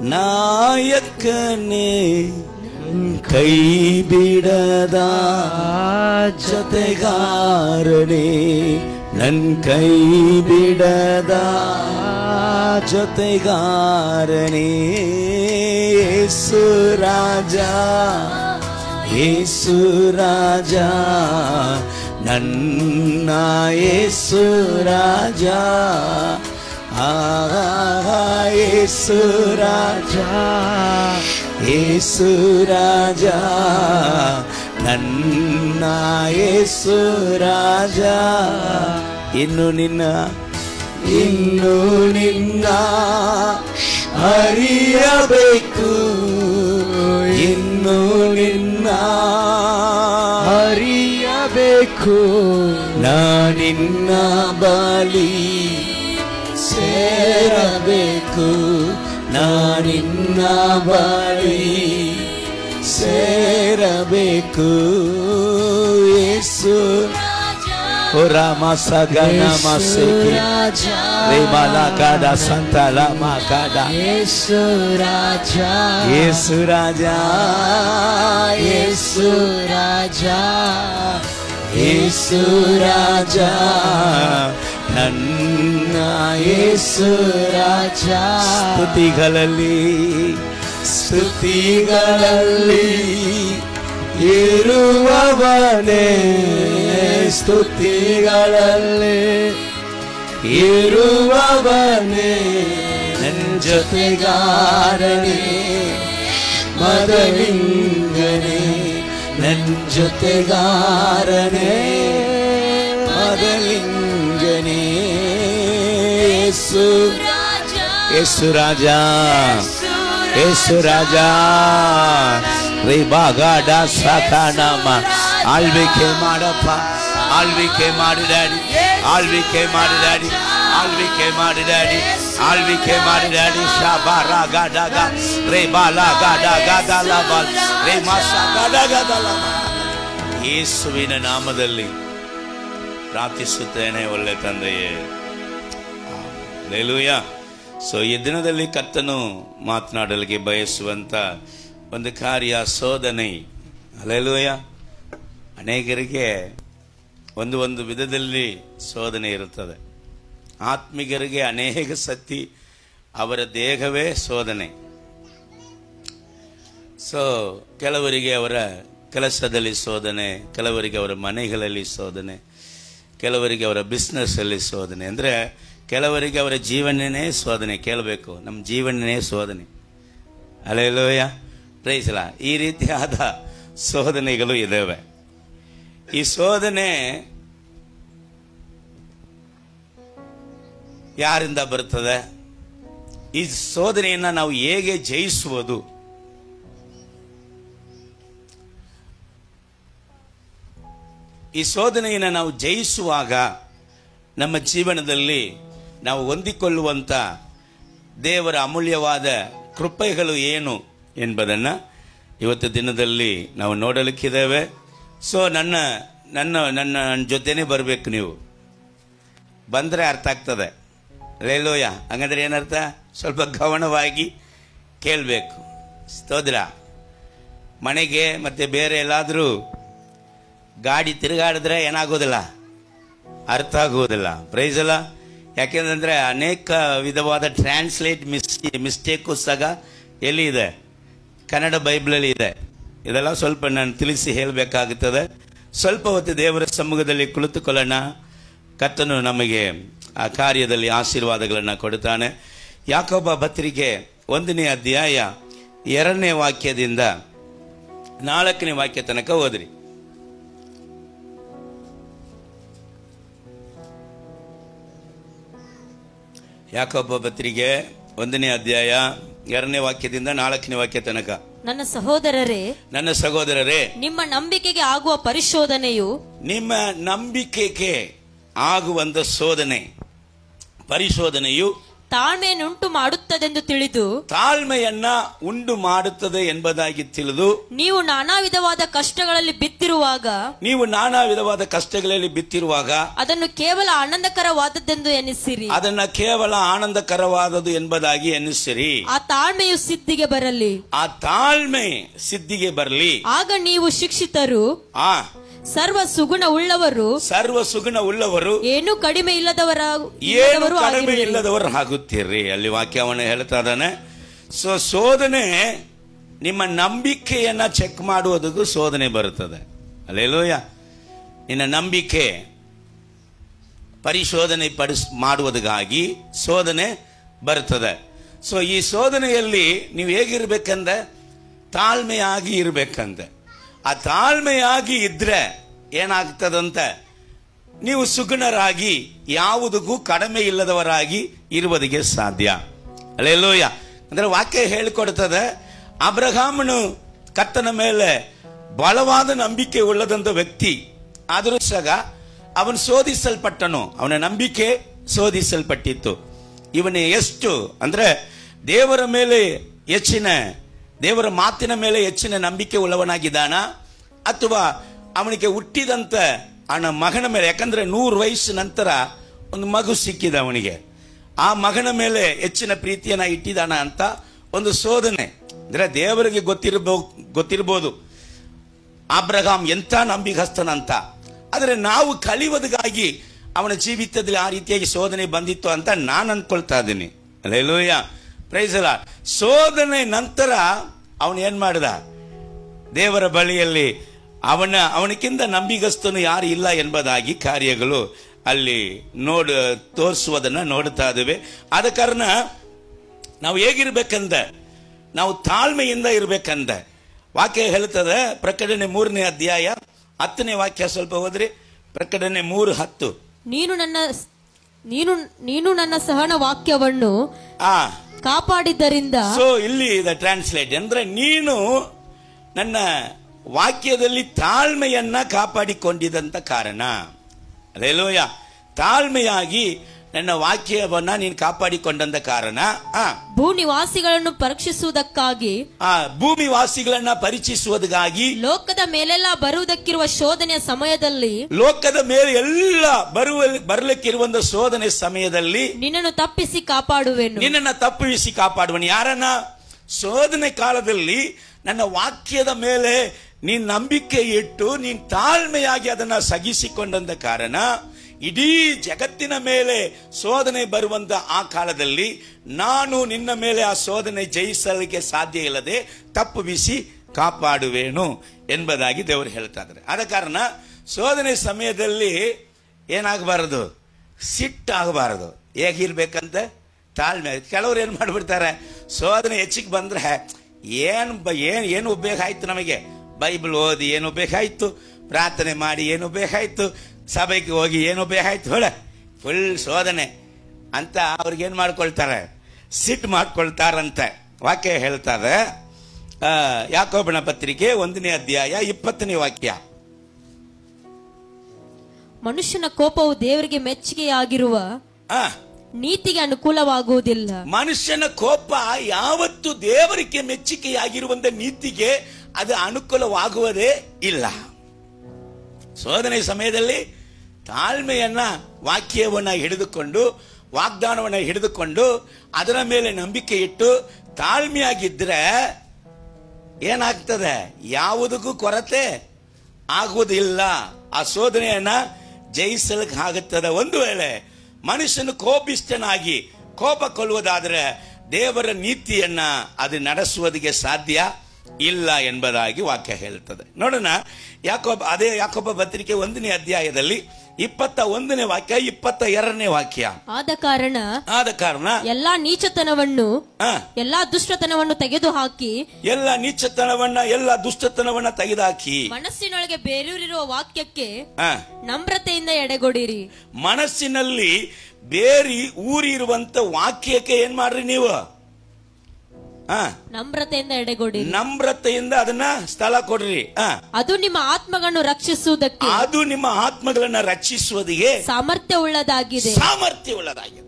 ನಾಯಕನೇ ಕೈ ಬಿಡದ ಜೊತೆಗಾರನೇ ನನ್ ಕೈ ಬಿಡದ ಜೊತೆಗಾರನೇ ಯೇಸು ರಾಜ ಯೇಸು ರಾಜ ನನ್ನ ಯೇಸು ರಾಜ ಯೇಸು ರಾಜ ಯೇಸು ರಾಜ, ನನ್ನ ಯೇಸು ರಾಜ, ಇನ್ನು ನಿನ್ನ ಇನ್ನು ನಿನ್ನ ಅರಿಯಬೇಕು, ಇನ್ನು ನಿನ್ನ ಅರಿಯಬೇಕು ನಾನಿನ್ನ ಬಲಿ ಸೇರಬೇಕು ನಾನಿನ್ನ ಬಲಿ ಸೇರಬೇಕು ಯೇಸು ಓ ರಾಮ ಸಗನ ಮಸೆಗೆ ರೇಮಲ ಕಾಡ ಸಂತಲ ಮಾಕಾಡ ಯೇಸು ರಾಜ ಯೇಸು ರಾಜ ಯೇಸು ರಾಜ ಯೇಸು ರಾಜ ನನ್ನ ಯೇಸು ರಾಜ. ಸ್ತುತಿಗಳಲ್ಲಿ ಸ್ತುತಿಗಳಲ್ಲಿ ಇರುವವನೇ. ಸ್ತುತಿಗಳಲ್ಲಿ ಇರುವವನೇ. ನನ್ನ ಜೊತೆಗಾರನೇ. ಮದಲಿಂಗನೇ. ನನ್ನ ಜೊತೆಗಾರನೇ. ಯೇಸು ಯೇಸು ರಾಜ ಯೇಸು ರಾಜ ರಿಬಾಗಾಡ ಸಾಕಾನಮ ಆಳ್ವಿಕೆ ಮಾಡಪ್ಪ ಆಳ್ವಿಕೆ ಮಾಡಿ ಡ್ಯಾಡಿ ಆಳ್ವಿಕೆ ಮಾಡಿ ಡ್ಯಾಡಿ ಆಳ್ವಿಕೆ ಮಾಡಿ ಡ್ಯಾಡಿ ಆಳ್ವಿಕೆ ಮಾಡಿ ಡ್ಯಾಡಿ ಶಾಬಾರ ಗಾಡಾಗ ರೇ ಬಾಲ ಗಾಡ ಗಾದಲ ಬಾಲ್ ರೇ ಮಾಸ ಗಾಡ ಗಾದಲ ಯೇಸುವಿನ ನಾಮದಲ್ಲಿ ಪ್ರಾರ್ಥಿಸುತ್ತೇನೆ ಒಳ್ಳೆ ತಂದೆಯೇ ಲೇಲೂಯ ಸೊ ಈ ದಿನದಲ್ಲಿ ಕತ್ತನು ಮಾತನಾಡಲಿಕ್ಕೆ ಬಯಸುವಂತ ಒಂದು ಕಾರ್ಯ, ಶೋಧನೆ. ಅಲೆಲೂಯ ಅನೇಕರಿಗೆ ಒಂದು ಒಂದು ವಿಧದಲ್ಲಿ ಶೋಧನೆ ಇರುತ್ತದೆ. ಆತ್ಮಿಗರಿಗೆ ಅನೇಕ ಸತಿ ಅವರ ದೇಹವೇ ಶೋಧನೆ. ಸೊ ಕೆಲವರಿಗೆ ಅವರ ಕೆಲಸದಲ್ಲಿ ಶೋಧನೆ, ಕೆಲವರಿಗೆ ಅವರ ಮನೆಗಳಲ್ಲಿ ಶೋಧನೆ, ಕೆಲವರಿಗೆ ಅವರ ಬಿಸ್ನೆಸ್ಸಲ್ಲಿ ಶೋಧನೆ. ಅಂದ್ರೆ ಕೆಲವರಿಗೆ ಅವರ ಜೀವನನೇ ಶೋಧನೆ, ಕೇಳಬೇಕು. ನಮ್ಮ ಜೀವನನೇ ಶೋಧನೆ. ಅಲೆಲೋಯ ಪ್ರೈಸಲ ಈ ರೀತಿಯಾದ ಶೋಧನೆಗಳು ಇದ್ದಾವೆ ಈ ಶೋಧನೆ ಯಾರಿಂದ ಬರ್ತದೆ? ಈ ಶೋಧನೆಯನ್ನು ನಾವು ಹೇಗೆ ಜಯಿಸುವುದು? ಈ ಶೋಧನೆಯನ್ನು ನಾವು ಜಯಿಸುವಾಗ ನಮ್ಮ ಜೀವನದಲ್ಲಿ ನಾವು ಹೊಂದಿಕೊಳ್ಳುವಂಥ ದೇವರ ಅಮೂಲ್ಯವಾದ ಕೃಪೆಗಳು ಏನು ಎಂಬುದನ್ನು ಇವತ್ತು ದಿನದಲ್ಲಿ ನಾವು ನೋಡಲಿಕ್ಕಿದ್ದೇವೆ ಸೊ ನನ್ನ ನನ್ನ ನನ್ನ ಜೊತೆನೇ ಬರಬೇಕು ನೀವು. ಬಂದರೆ ಅರ್ಥ ಆಗ್ತದೆ. ಲೇಲೋಯ ಹಂಗಂದ್ರೆ ಏನರ್ಥ? ಸ್ವಲ್ಪ ಗಮನವಾಗಿ ಕೇಳಬೇಕು. ಸ್ತೋದ್ರ ಮನೆಗೆ ಮತ್ತು ಬೇರೆ ಎಲ್ಲಾದರೂ ಗಾಡಿ ತಿರುಗಾಡಿದ್ರೆ ಏನಾಗೋದಿಲ್ಲ? ಅರ್ಥ ಆಗುವುದಿಲ್ಲ ಪ್ರೈಸಲ್ಲ ಯಾಕೆಂದ್ರೆ ಅನೇಕ ವಿಧವಾದ ಟ್ರಾನ್ಸ್ಲೇಟ್ ಮಿಸ್ ಮಿಸ್ಟೇಕು ಸಗ ಎಲ್ಲಿ ಇದೆ ಕನ್ನಡ ಬೈಬಲಲ್ಲಿ ಇದೆ. ಇದೆಲ್ಲ ಸ್ವಲ್ಪ ನಾನು ತಿಳಿಸಿ ಹೇಳಬೇಕಾಗುತ್ತದೆ. ಸ್ವಲ್ಪ ಹೊತ್ತು ದೇವರ ಸಮ್ಮುಖದಲ್ಲಿ ಕುಳಿತುಕೊಳ್ಳೋಣ. ಕತ್ತನು ನಮಗೆ ಆ ಕಾರ್ಯದಲ್ಲಿ ಆಶೀರ್ವಾದಗಳನ್ನು ಕೊಡುತ್ತಾನೆ. ಯಾಕೊಬ್ಬ ಭತ್ರಿಗೆ ಒಂದನೇ ಅಧ್ಯಾಯ ಎರಡನೇ ವಾಕ್ಯದಿಂದ ನಾಲ್ಕನೇ ವಾಕ್ಯ ತನಕ ಓದ್ರಿ. ಯಾಕೊಬ್ಬ ಪತ್ರಿಕೆ ಒಂದನೇ ಅಧ್ಯಾಯ ಎರಡನೇ ವಾಕ್ಯದಿಂದ ನಾಲ್ಕನೇ ವಾಕ್ಯ ತನಕ. ನನ್ನ ಸಹೋದರರೇ ನನ್ನ ಸಹೋದರರೇ ನಿಮ್ಮ ನಂಬಿಕೆಗೆ ಆಗುವ ಪರಿಶೋಧನೆಯು ನಿಮ್ಮ ನಂಬಿಕೆಗೆ ಆಗುವಂತ ಶೋಧನೆ ಪರಿಶೋಧನೆಯು ತಾಳ್ಮೆಯನ್ನುಂಟು ಮಾಡುತ್ತದೆಂದು ತಿಳಿದು ತಾಳ್ಮೆಯನ್ನ ಉಂಡು ಮಾಡುತ್ತದೆ ಎಂಬುದಾಗಿ ತಿಳಿದು ನೀವು ನಾನಾ ವಿಧವಾದ ಕಷ್ಟಗಳಲ್ಲಿ ಬಿತ್ತಿರುವಾಗ ನೀವು ನಾನಾ ವಿಧವಾದ ಕಷ್ಟಗಳಲ್ಲಿ ಬಿತ್ತಿರುವಾಗ ಅದನ್ನು ಕೇವಲ ಆನಂದಕರವಾದದ್ದೆಂದು ಎನಿಸಿರಿ. ಅದನ್ನ ಕೇವಲ ಆನಂದಕರವಾದದು ಎಂಬುದಾಗಿ ಎನಿಸಿರಿ. ಆ ತಾಳ್ಮೆಯು ಸಿದ್ಧಿಗೆ ಬರಲಿ. ಆ ತಾಳ್ಮೆ ಸಿದ್ಧಿಗೆ ಬರಲಿ. ಆಗ ನೀವು ಶಿಕ್ಷಿತರು. ಆ ಸರ್ವ ಸುಗುಣ ಉಳ್ಳವರು ಸರ್ವ ಸುಗುಣ ಉಳ್ಳವರು ಏನು ಕಡಿಮೆ ಇಲ್ಲದವರ ಏನು ಕಡಿಮೆ. ಇಲ್ಲದವರು ಆಗುತ್ತೀರಿ. ಅಲ್ಲಿ ವಾಕ್ಯವನ್ನು ಹೇಳ್ತಾ ಇದ್ದಾನೆ. ಸೊ ಶೋಧನೆ ನಿಮ್ಮ ನಂಬಿಕೆಯನ್ನ ಚೆಕ್ ಮಾಡುವುದಕ್ಕೂ ಶೋಧನೆ ಬರುತ್ತದೆ. ಅಲ್ಲೇಲೂಯ. ನಿನ್ನ ನಂಬಿಕೆ ಪರಿಶೋಧನೆ ಪಡಿಸ್ ಮಾಡುವುದಕ್ಕಾಗಿ ಶೋಧನೆ ಬರುತ್ತದೆ. ಸೊ ಈ ಶೋಧನೆಯಲ್ಲಿ ನೀವು ಹೇಗಿರ್ಬೇಕಂದ್ರೆ ತಾಳ್ಮೆಯಾಗಿ ಇರ್ಬೇಕಂತೆ. ಆ ತಾಳ್ಮೆಯಾಗಿ ಇದ್ರೆ ಏನಾಗ್ತದಂತೆ ನೀವು ಸುಗುಣರಾಗಿ ಯಾವುದಕ್ಕೂ ಕಡಿಮೆ ಇಲ್ಲದವರಾಗಿ ಇರುವುದಕ್ಕೆ ಸಾಧ್ಯ. ಅಲ್ಲೆಲ್ಲೋಯ ಅಂದ್ರೆ ವಾಕ್ಯ ಹೇಳಿಕೊಡ್ತದೆ, ಅಬ್ರಹಾಮನು ಕತ್ತನ ಮೇಲೆ ಬಲವಾದ ನಂಬಿಕೆ ಉಳ್ಳದಂತ ವ್ಯಕ್ತಿ. ಆದರೂ ಸಗ ಅವನು ಶೋಧಿಸಲ್ಪಟ್ಟನು. ಅವನ ನಂಬಿಕೆ ಶೋಧಿಸಲ್ಪಟ್ಟಿತ್ತು. ಇವನೇ ಎಷ್ಟು ಅಂದ್ರೆ ದೇವರ ಮೇಲೆ ಹೆಚ್ಚಿನ ದೇವರ ಮಾತಿನ ಮೇಲೆ ಹೆಚ್ಚಿನ ನಂಬಿಕೆ ಉಳ್ಳವನಾಗಿದ್ದಾನ, ಅಥವಾ ಅವನಿಗೆ ಹುಟ್ಟಿದಂತ ಅವನ ಮಗನ ಮೇಲೆ, ಯಾಕಂದ್ರೆ ನೂರು ವಯಸ್ಸು ನಂತರ ಒಂದು ಮಗು ಸಿಕ್ಕಿದ ಅವನಿಗೆ. ಆ ಮಗನ ಮೇಲೆ ಹೆಚ್ಚಿನ ಪ್ರೀತಿಯನ್ನ ಇಟ್ಟಿದಾನ ಅಂತ ಒಂದು ಶೋಧನೆ. ಅಂದ್ರೆ ದೇವರಿಗೆ ಗೊತ್ತಿರಬೋ ಗೊತ್ತಿರಬಹುದು ಅಬ್ರಹಾಂ ಎಂಥ ನಂಬಿಗಸ್ತನಂತ. ಆದರೆ ನಾವು ಕಲಿಯುವುದಕ್ಕಾಗಿ ಅವನ ಜೀವಿತದಲ್ಲಿ ಆ ರೀತಿಯಾಗಿ ಶೋಧನೆ ಬಂದಿತ್ತು ಅಂತ ನಾನು ಅನ್ಕೊಳ್ತಾ ಇದ್ದೀನಿ. ಅಲ್ಲೇಲೂಯ ಪ್ರೈಸಲ ಸೋದನೆ ನಂತರ ಅವನು ಏನ್ ಮಾಡಿದ? ದೇವರ ಬಳಿಯಲ್ಲಿ ಅವನ ಅವನಕ್ಕಿಂತ ನಂಬಿಗಸ್ತನು ಯಾರು ಇಲ್ಲ ಎಂಬುದಾಗಿ ಕಾರ್ಯಗಳು ಅಲ್ಲಿ ನೋಡ ತೋರಿಸುವುದನ್ನ ನೋಡುತ್ತಾ ಇದ್ದೇವೆ. ಆದ ಕಾರಣ ನಾವು ಹೇಗಿರ್ಬೇಕಂದ? ನಾವು ತಾಳ್ಮೆಯಿಂದ ಇರಬೇಕಂದ? ವಾಕ್ಯ ಹೇಳ್ತದೆ ಪ್ರಕಟಣೆ ಮೂರನೇ ಅಧ್ಯಾಯ ಹತ್ತನೇ ವಾಕ್ಯ ಸ್ವಲ್ಪ ಹೋದ್ರಿ ಪ್ರಕಟಣೆ ಮೂರು ಹತ್ತು. ನೀನು ನನ್ನ ನೀನು ನೀನು ನನ್ನ ಸಹನ ವಾಕ್ಯವನ್ನು ಆ. ಕಾಪಾಡಿದ್ದರಿಂದ ಸೊ ಇಲ್ಲಿ ದ ಟ್ರಾನ್ಸ್ಲೇಟ್ ಅಂದ್ರೆ ನೀನು ನನ್ನ ವಾಕ್ಯದಲ್ಲಿ ತಾಳ್ಮೆಯನ್ನ ಕಾಪಾಡಿಕೊಂಡಿದಂತ ಕಾರಣ. ಅಲ್ಲೇಲೋಯ. ತಾಳ್ಮೆಯಾಗಿ ನನ್ನ ವಾಕ್ಯವನ್ನ ನೀನು ಕಾಪಾಡಿಕೊಂಡಂತ ಕಾರಣ ಆ ಭೂ ನಿವಾಸಿಗಳನ್ನು ಪರೀಕ್ಷಿಸುವುದಕ್ಕಾಗಿ ಆ ಭೂಮಿ ವಾಸಿಗಳನ್ನ ಪರಿಚಯಿಸುವುದಕ್ಕಾಗಿ ಲೋಕದ ಮೇಲೆಲ್ಲ ಬರುವುದಕ್ಕಿರುವ ಶೋಧನೆಯ ಸಮಯದಲ್ಲಿ ಲೋಕದ ಮೇಲೆ ಎಲ್ಲ ಬರುವ ಬರಲಿಕ್ಕಿರುವಂತ ಶೋಧನೆ ಸಮಯದಲ್ಲಿ ನಿನ್ನನ್ನು ತಪ್ಪಿಸಿ ಕಾಪಾಡುವೆನು. ನಿನ್ನನ್ನು ತಪ್ಪಿಸಿ ಕಾಪಾಡುವನು. ಯಾರನ್ನ? ಶೋಧನೆ ಕಾಲದಲ್ಲಿ ನನ್ನ ವಾಕ್ಯದ ಮೇಲೆ ನೀನ್ ನಂಬಿಕೆ ಇಟ್ಟು ನೀನ್ ತಾಳ್ಮೆಯಾಗಿ ಅದನ್ನ ಸಗಿಸಿಕೊಂಡಂತ ಕಾರಣ ಇಡೀ ಜಗತ್ತಿನ ಮೇಲೆ ಶೋಧನೆ ಬರುವಂತ ಆ ಕಾಲದಲ್ಲಿ ನಾನು ನಿನ್ನ ಮೇಲೆ ಆ ಶೋಧನೆ ಜಯಿಸಲಿಕ್ಕೆ ಸಾಧ್ಯ ಇಲ್ಲದೆ ತಪ್ಪು ಬಿಸಿ ಕಾಪಾಡುವೇನು ಎಂಬುದಾಗಿ ದೇವರು ಹೇಳ್ತಾ ಇದ್ದಾರೆ. ಆದ ಕಾರಣ ಶೋಧನೆ ಸಮಯದಲ್ಲಿ ಏನಾಗಬಾರದು? ಸಿಟ್ಟಾಗಬಾರದು. ಹೇಗಿರ್ಬೇಕಂತ ತಾಳ್ಮೆ. ಕೆಲವರು ಏನು ಮಾಡ್ಬಿಡ್ತಾರೆ? ಶೋಧನೆ ಹೆಚ್ಚಿಗೆ ಬಂದ್ರೆ ಏನು ಬ- ಏನು ಏನು ಉಪಯೋಗ ಆಯಿತು ನಮಗೆ? ಬೈಬಲ್ ಓದಿ ಏನು ಬೇಕಾಯಿತು ಪ್ರಾರ್ಥನೆ ಮಾಡಿ ಏನು ಬೇಕಾಯಿತು ಸಭೆಗೆ ಹೋಗಿ ಏನು ಉಪಯೋಗ ಆಯ್ತು ಹೇಳ. ಫುಲ್ ಶೋಧನೆ. ಅಂತ ಅವ್ರಿಗೆ ಏನ್ ಮಾಡ್ಕೊಳ್ತಾರೆ? ಸಿಟ್ ಮಾಡ್ಕೊಳ್ತಾರಂತೆ. ವಾಕ್ಯ ಹೇಳ್ತಾರೆ. ಯಾಕೋಬನ ಪತ್ರಿಕೆ ಒಂದನೇ ಅಧ್ಯಾಯ ಇಪ್ಪತ್ತನೇ ವಾಕ್ಯ. ಮನುಷ್ಯನ ಕೋಪವು ದೇವರಿಗೆ ಮೆಚ್ಚುಗೆಯಾಗಿರುವ ನೀತಿಗೆ ಅನುಕೂಲವಾಗುವುದಿಲ್ಲ. ಮನುಷ್ಯನ ಕೋಪ ಯಾವತ್ತು ದೇವರಿಗೆ ಮೆಚ್ಚುಗೆಯಾಗಿರುವಂತ ನೀತಿಗೆ ಅದು ಅನುಕೂಲವಾಗುವುದೇ ಇಲ್ಲ. ಶೋಧನೆ ಸಮಯದಲ್ಲಿ ತಾಳ್ಮೆಯನ್ನ ವಾಕ್ಯವನ್ನ ಹಿಡಿದುಕೊಂಡು, ವಾಗ್ದಾನವನ್ನ ಹಿಡಿದುಕೊಂಡು, ಅದರ ಮೇಲೆ ನಂಬಿಕೆ ಇಟ್ಟು ತಾಳ್ಮೆಯಾಗಿದ್ರೆ ಏನಾಗ್ತದೆ? ಯಾವುದಕ್ಕೂ ಕೊರತೆ ಆಗುವುದಿಲ್ಲ. ಆ ಶೋಧನೆಯನ್ನ ಜಯಿಸಲಿಕ್ಕೆ ಆಗುತ್ತದೆ. ಒಂದು ವೇಳೆ ಮನುಷ್ಯನು ಕೋಪಿಷ್ಟನಾಗಿ ಕೋಪ ಕೊಲ್ಲುವುದಾದ್ರೆ ದೇವರ ನೀತಿಯನ್ನ ಅದು ನಡೆಸುವುದಕ್ಕೆ ಸಾಧ್ಯ ಇಲ್ಲ ಎಂಬುದಾಗಿ ವಾಕ್ಯ ಹೇಳ್ತದೆ. ನೋಡೋಣ ಯಾಕೊಬ್ಬ ಅದೇ ಯಾಕೊಬ್ಬ ಪತ್ರಿಕೆ ಒಂದನೇ ಅಧ್ಯಾಯದಲ್ಲಿ ಇಪ್ಪತ್ತ ಒಂದನೇ ವಾಕ್ಯ ಇಪ್ಪತ್ತ ಎರಡನೇ ವಾಕ್ಯ. ಆದ ಕಾರಣ ಆದ ಕಾರಣ ಎಲ್ಲಾ ನೀಚತನವನ್ನು ಎಲ್ಲಾ ದುಷ್ಟತನವನ್ನು ತೆಗೆದು ಹಾಕಿ ಎಲ್ಲ ನೀಚತನವನ್ನ ಎಲ್ಲ ದುಷ್ಟತನವನ್ನ ತೆಗೆದುಹಾಕಿ ಮನಸ್ಸಿನೊಳಗೆ ಬೇರೂರಿರುವ ವಾಕ್ಯಕ್ಕೆ ನಮ್ರತೆಯಿಂದ ಎಡೆಗೊಡಿರಿ. ಮನಸ್ಸಿನಲ್ಲಿ ಬೇರಿ ಊರಿರುವಂತ ವಾಕ್ಯಕ್ಕೆ ಏನ್ ಮಾಡ್ರಿ ನೀವು? ನಮ್ರತೆಯಿಂದ ಎಡೆಗೊಡಿ ನಮ್ರತೆಯಿಂದ ಅದನ್ನ ಸ್ಥಳ ಕೊಡ್ರಿ. ಅದು ನಿಮ್ಮ ಆತ್ಮಗಳನ್ನು ರಕ್ಷಿಸುವುದಕ್ಕೆ. ಅದು ನಿಮ್ಮ ಆತ್ಮಗಳನ್ನ ರಕ್ಷಿಸುವುದಿಗೆ ಸಾಮರ್ಥ್ಯ ಉಳ್ಳದಾಗಿದೆ ಸಾಮರ್ಥ್ಯ ಉಳ್ಳದಾಗಿದೆ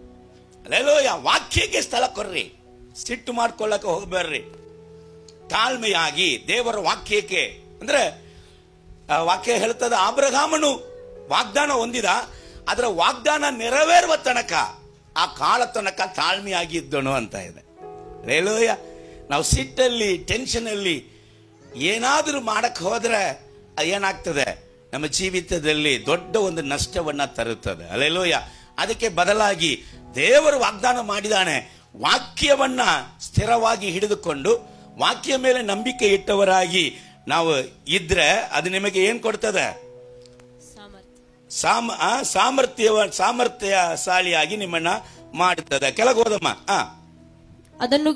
ವಾಕ್ಯಕ್ಕೆ ಸ್ಥಳ ಕೊಡ್ರಿ. ಸಿಟ್ಟು ಮಾಡ್ಕೊಳ್ಳಕ ಹೋಗ್ಬೇಡ್ರಿ ತಾಳ್ಮೆಯಾಗಿ ದೇವರ ವಾಕ್ಯಕ್ಕೆ. ಅಂದ್ರೆ ವಾಕ್ಯ ಹೇಳ್ತದ ಆಬ್ರಹಾಮನು ವಾಗ್ದಾನ ಹೊಂದಿದ ಅದರ ವಾಗ್ದಾನ ನೆರವೇರುವ ತನಕ ಆ ಕಾಲ ತನಕ ತಾಳ್ಮೆಯಾಗಿದ್ದನು ಅಂತ ಇದೆ. ರೇಲೋಯ ನಾವು ಸಿಟ್ಟಲ್ಲಿ ಟೆನ್ಷನಲ್ಲಿ ಏನಾದರೂ ಮಾಡಕ್ಕೆ ಹೋದರೆ ಏನಾಗ್ತದೆ? ನಮ್ಮ ಜೀವಿತದಲ್ಲಿ ದೊಡ್ಡ ಒಂದು ನಷ್ಟವನ್ನು ತರುತ್ತದೆ. ಅಲ್ಲೆಲ್ಲೋಯ್ಯ ಅದಕ್ಕೆ ಬದಲಾಗಿ ದೇವರು ವಾಗ್ದಾನ ಮಾಡಿದಾನೆ ವಾಕ್ಯವನ್ನ ಸ್ಥಿರವಾಗಿ ಹಿಡಿದುಕೊಂಡು ವಾಕ್ಯ ಮೇಲೆ ನಂಬಿಕೆ ಇಟ್ಟವರಾಗಿ ನಾವು ಇದ್ರೆ ಅದು ನಿಮಗೆ ಏನು ಕೊಡ್ತದೆ? ಸಾಮ ಸಾಮರ್ಥ್ಯವ ಸಾಲಿಯಾಗಿ ನಿಮ್ಮನ್ನ ಮಾಡುತ್ತದೆ. ಕೆಳಗೆ ಹೋದಮ್ಮ ಅದನ್ನು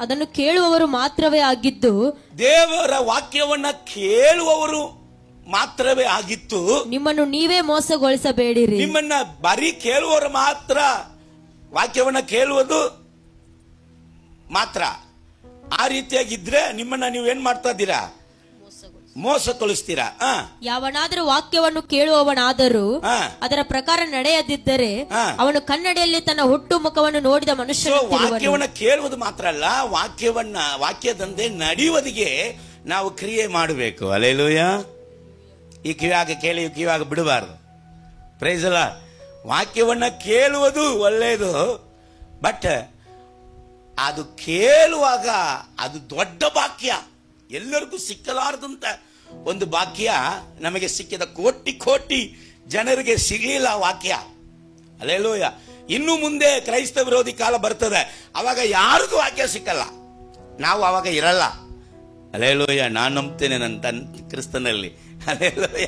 ಅದನ್ನು ಕೇಳುವವರು ಮಾತ್ರವೇ ಆಗಿದ್ದು ದೇವರ ವಾಕ್ಯವನ್ನ ಕೇಳುವವರು ಮಾತ್ರವೇ ಆಗಿತ್ತು. ನಿಮ್ಮನ್ನು ನೀವೇ ಮೋಸಗೊಳಿಸಬೇಡಿರಿ. ನಿಮ್ಮನ್ನ ಬರೀ ಕೇಳುವವರು ಮಾತ್ರ ವಾಕ್ಯವನ್ನ ಕೇಳುವುದು ಮಾತ್ರ. ಆ ರೀತಿಯಾಗಿದ್ರೆ ನಿಮ್ಮನ್ನ ನೀವು ಏನ್ ಮಾಡ್ತಾ ಇದ್ದೀರಾ? ಮೋಸ ಕೊಳಿಸ್ತೀರಾ ಯಾವನಾದರೂ ವಾಕ್ಯವನ್ನು ಕೇಳುವವನಾದರೂ. ಅದರ ಪ್ರಕಾರ ನಡೆಯದಿದ್ದರೆ. ಅವನು ಕನ್ನಡಿಯಲ್ಲಿ ತನ್ನ ಹುಟ್ಟು ಮುಖವನ್ನು ನೋಡಿದ ಮನುಷ್ಯ ವಾಕ್ಯವನ್ನು ಕೇಳುವುದು ಮಾತ್ರ ಅಲ್ಲ ವಾಕ್ಯವನ್ನ ವಾಕ್ಯದಂತೆ ನಡೆಯುವುದಿಗೆ ನಾವು ಕ್ರಿಯೆ ಮಾಡಬೇಕು. ಅಲೆಲೂಯ ಈ ಕಿವಿಯಾಗ ಕೇಳಿ ಕಿವಿಯಾಗ ಬಿಡಬಾರದು. ಪ್ರೈಸ್ ಅಲ್ಲ ವಾಕ್ಯವನ್ನ ಕೇಳುವುದು ಒಳ್ಳೆಯದು. ಬಟ್ ಅದು ಕೇಳುವಾಗ ಅದು ದೊಡ್ಡ ವಾಕ್ಯ ಎಲ್ಲರಿಗೂ ಸಿಕ್ಕಲಾರದಂತ ಒಂದು ವಾಕ್ಯ ನಮಗೆ ಸಿಕ್ಕಿದ ಕೋಟಿ ಕೋಟಿ ಜನರಿಗೆ ಸಿಗಲಿಲ್ಲ ವಾಕ್ಯ. ಲೋಯ ಇನ್ನು ಮುಂದೆ ಕ್ರೈಸ್ತ ವಿರೋಧಿ ಕಾಲ ಬರ್ತದೆ. ಅವಾಗ ಯಾರಿಗೂ ವಾಕ್ಯ ಸಿಕ್ಕಲ್ಲ. ನಾವು ಅವಾಗ ಇರಲ್ಲ. ಅಲ್ಲೆಲ್ಲೂಯ ನಾನು ನಂಬ್ತೇನೆ ನನ್ನ ತನ್ ಕ್ರಿಸ್ತನಲ್ಲಿ. ಅಲ್ಲೆಲ್ಲೂಯ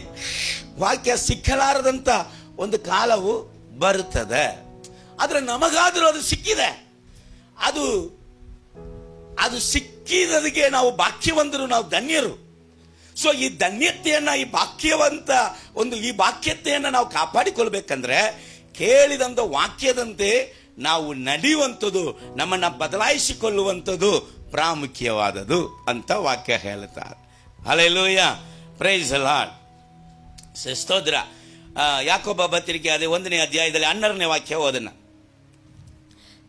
ವಾಕ್ಯ ಸಿಕ್ಕಲಾರದಂತ ಒಂದು ಕಾಲವು ಬರುತ್ತದೆ ಆದ್ರೆ ನಮಗಾದರೂ ಅದು ಸಿಕ್ಕಿದೆ. ಅದು ಅದು ಸಿಕ್ಕಿದಕ್ಕೆ ನಾವು ಭಾಗ್ಯವಂತರು, ನಾವು ಧನ್ಯರು. ಸೊ ಈ ಧನ್ಯತೆಯನ್ನ ಈ ವಾಕ್ಯವಂತ ಒಂದು ಈ ವಾಕ್ಯತೆಯನ್ನು ನಾವು ಕಾಪಾಡಿಕೊಳ್ಬೇಕಂದ್ರೆ ಕೇಳಿದಂತ ವಾಕ್ಯದಂತೆ ನಾವು ನಡೆಯುವಂಥದ್ದು ನಮ್ಮನ್ನ ಬದಲಾಯಿಸಿಕೊಳ್ಳುವಂಥದ್ದು ಪ್ರಾಮುಖ್ಯವಾದದ್ದು ಅಂತ ವಾಕ್ಯ ಹೇಳುತ್ತಾರೆ ಅಲೆಲೂಯ ಪ್ರೈಸ್ ಲಾಡ್ ಸ್ತೋತ್ರ. ಯಾಕೊಬ್ಬ ಯಾಕೋಬ ಪತ್ರಿಕೆ ಅದೇ ಒಂದನೇ ಅಧ್ಯಾಯದಲ್ಲಿ ಹನ್ನೆರಡನೇ ವಾಕ್ಯ ಓದನ್ನ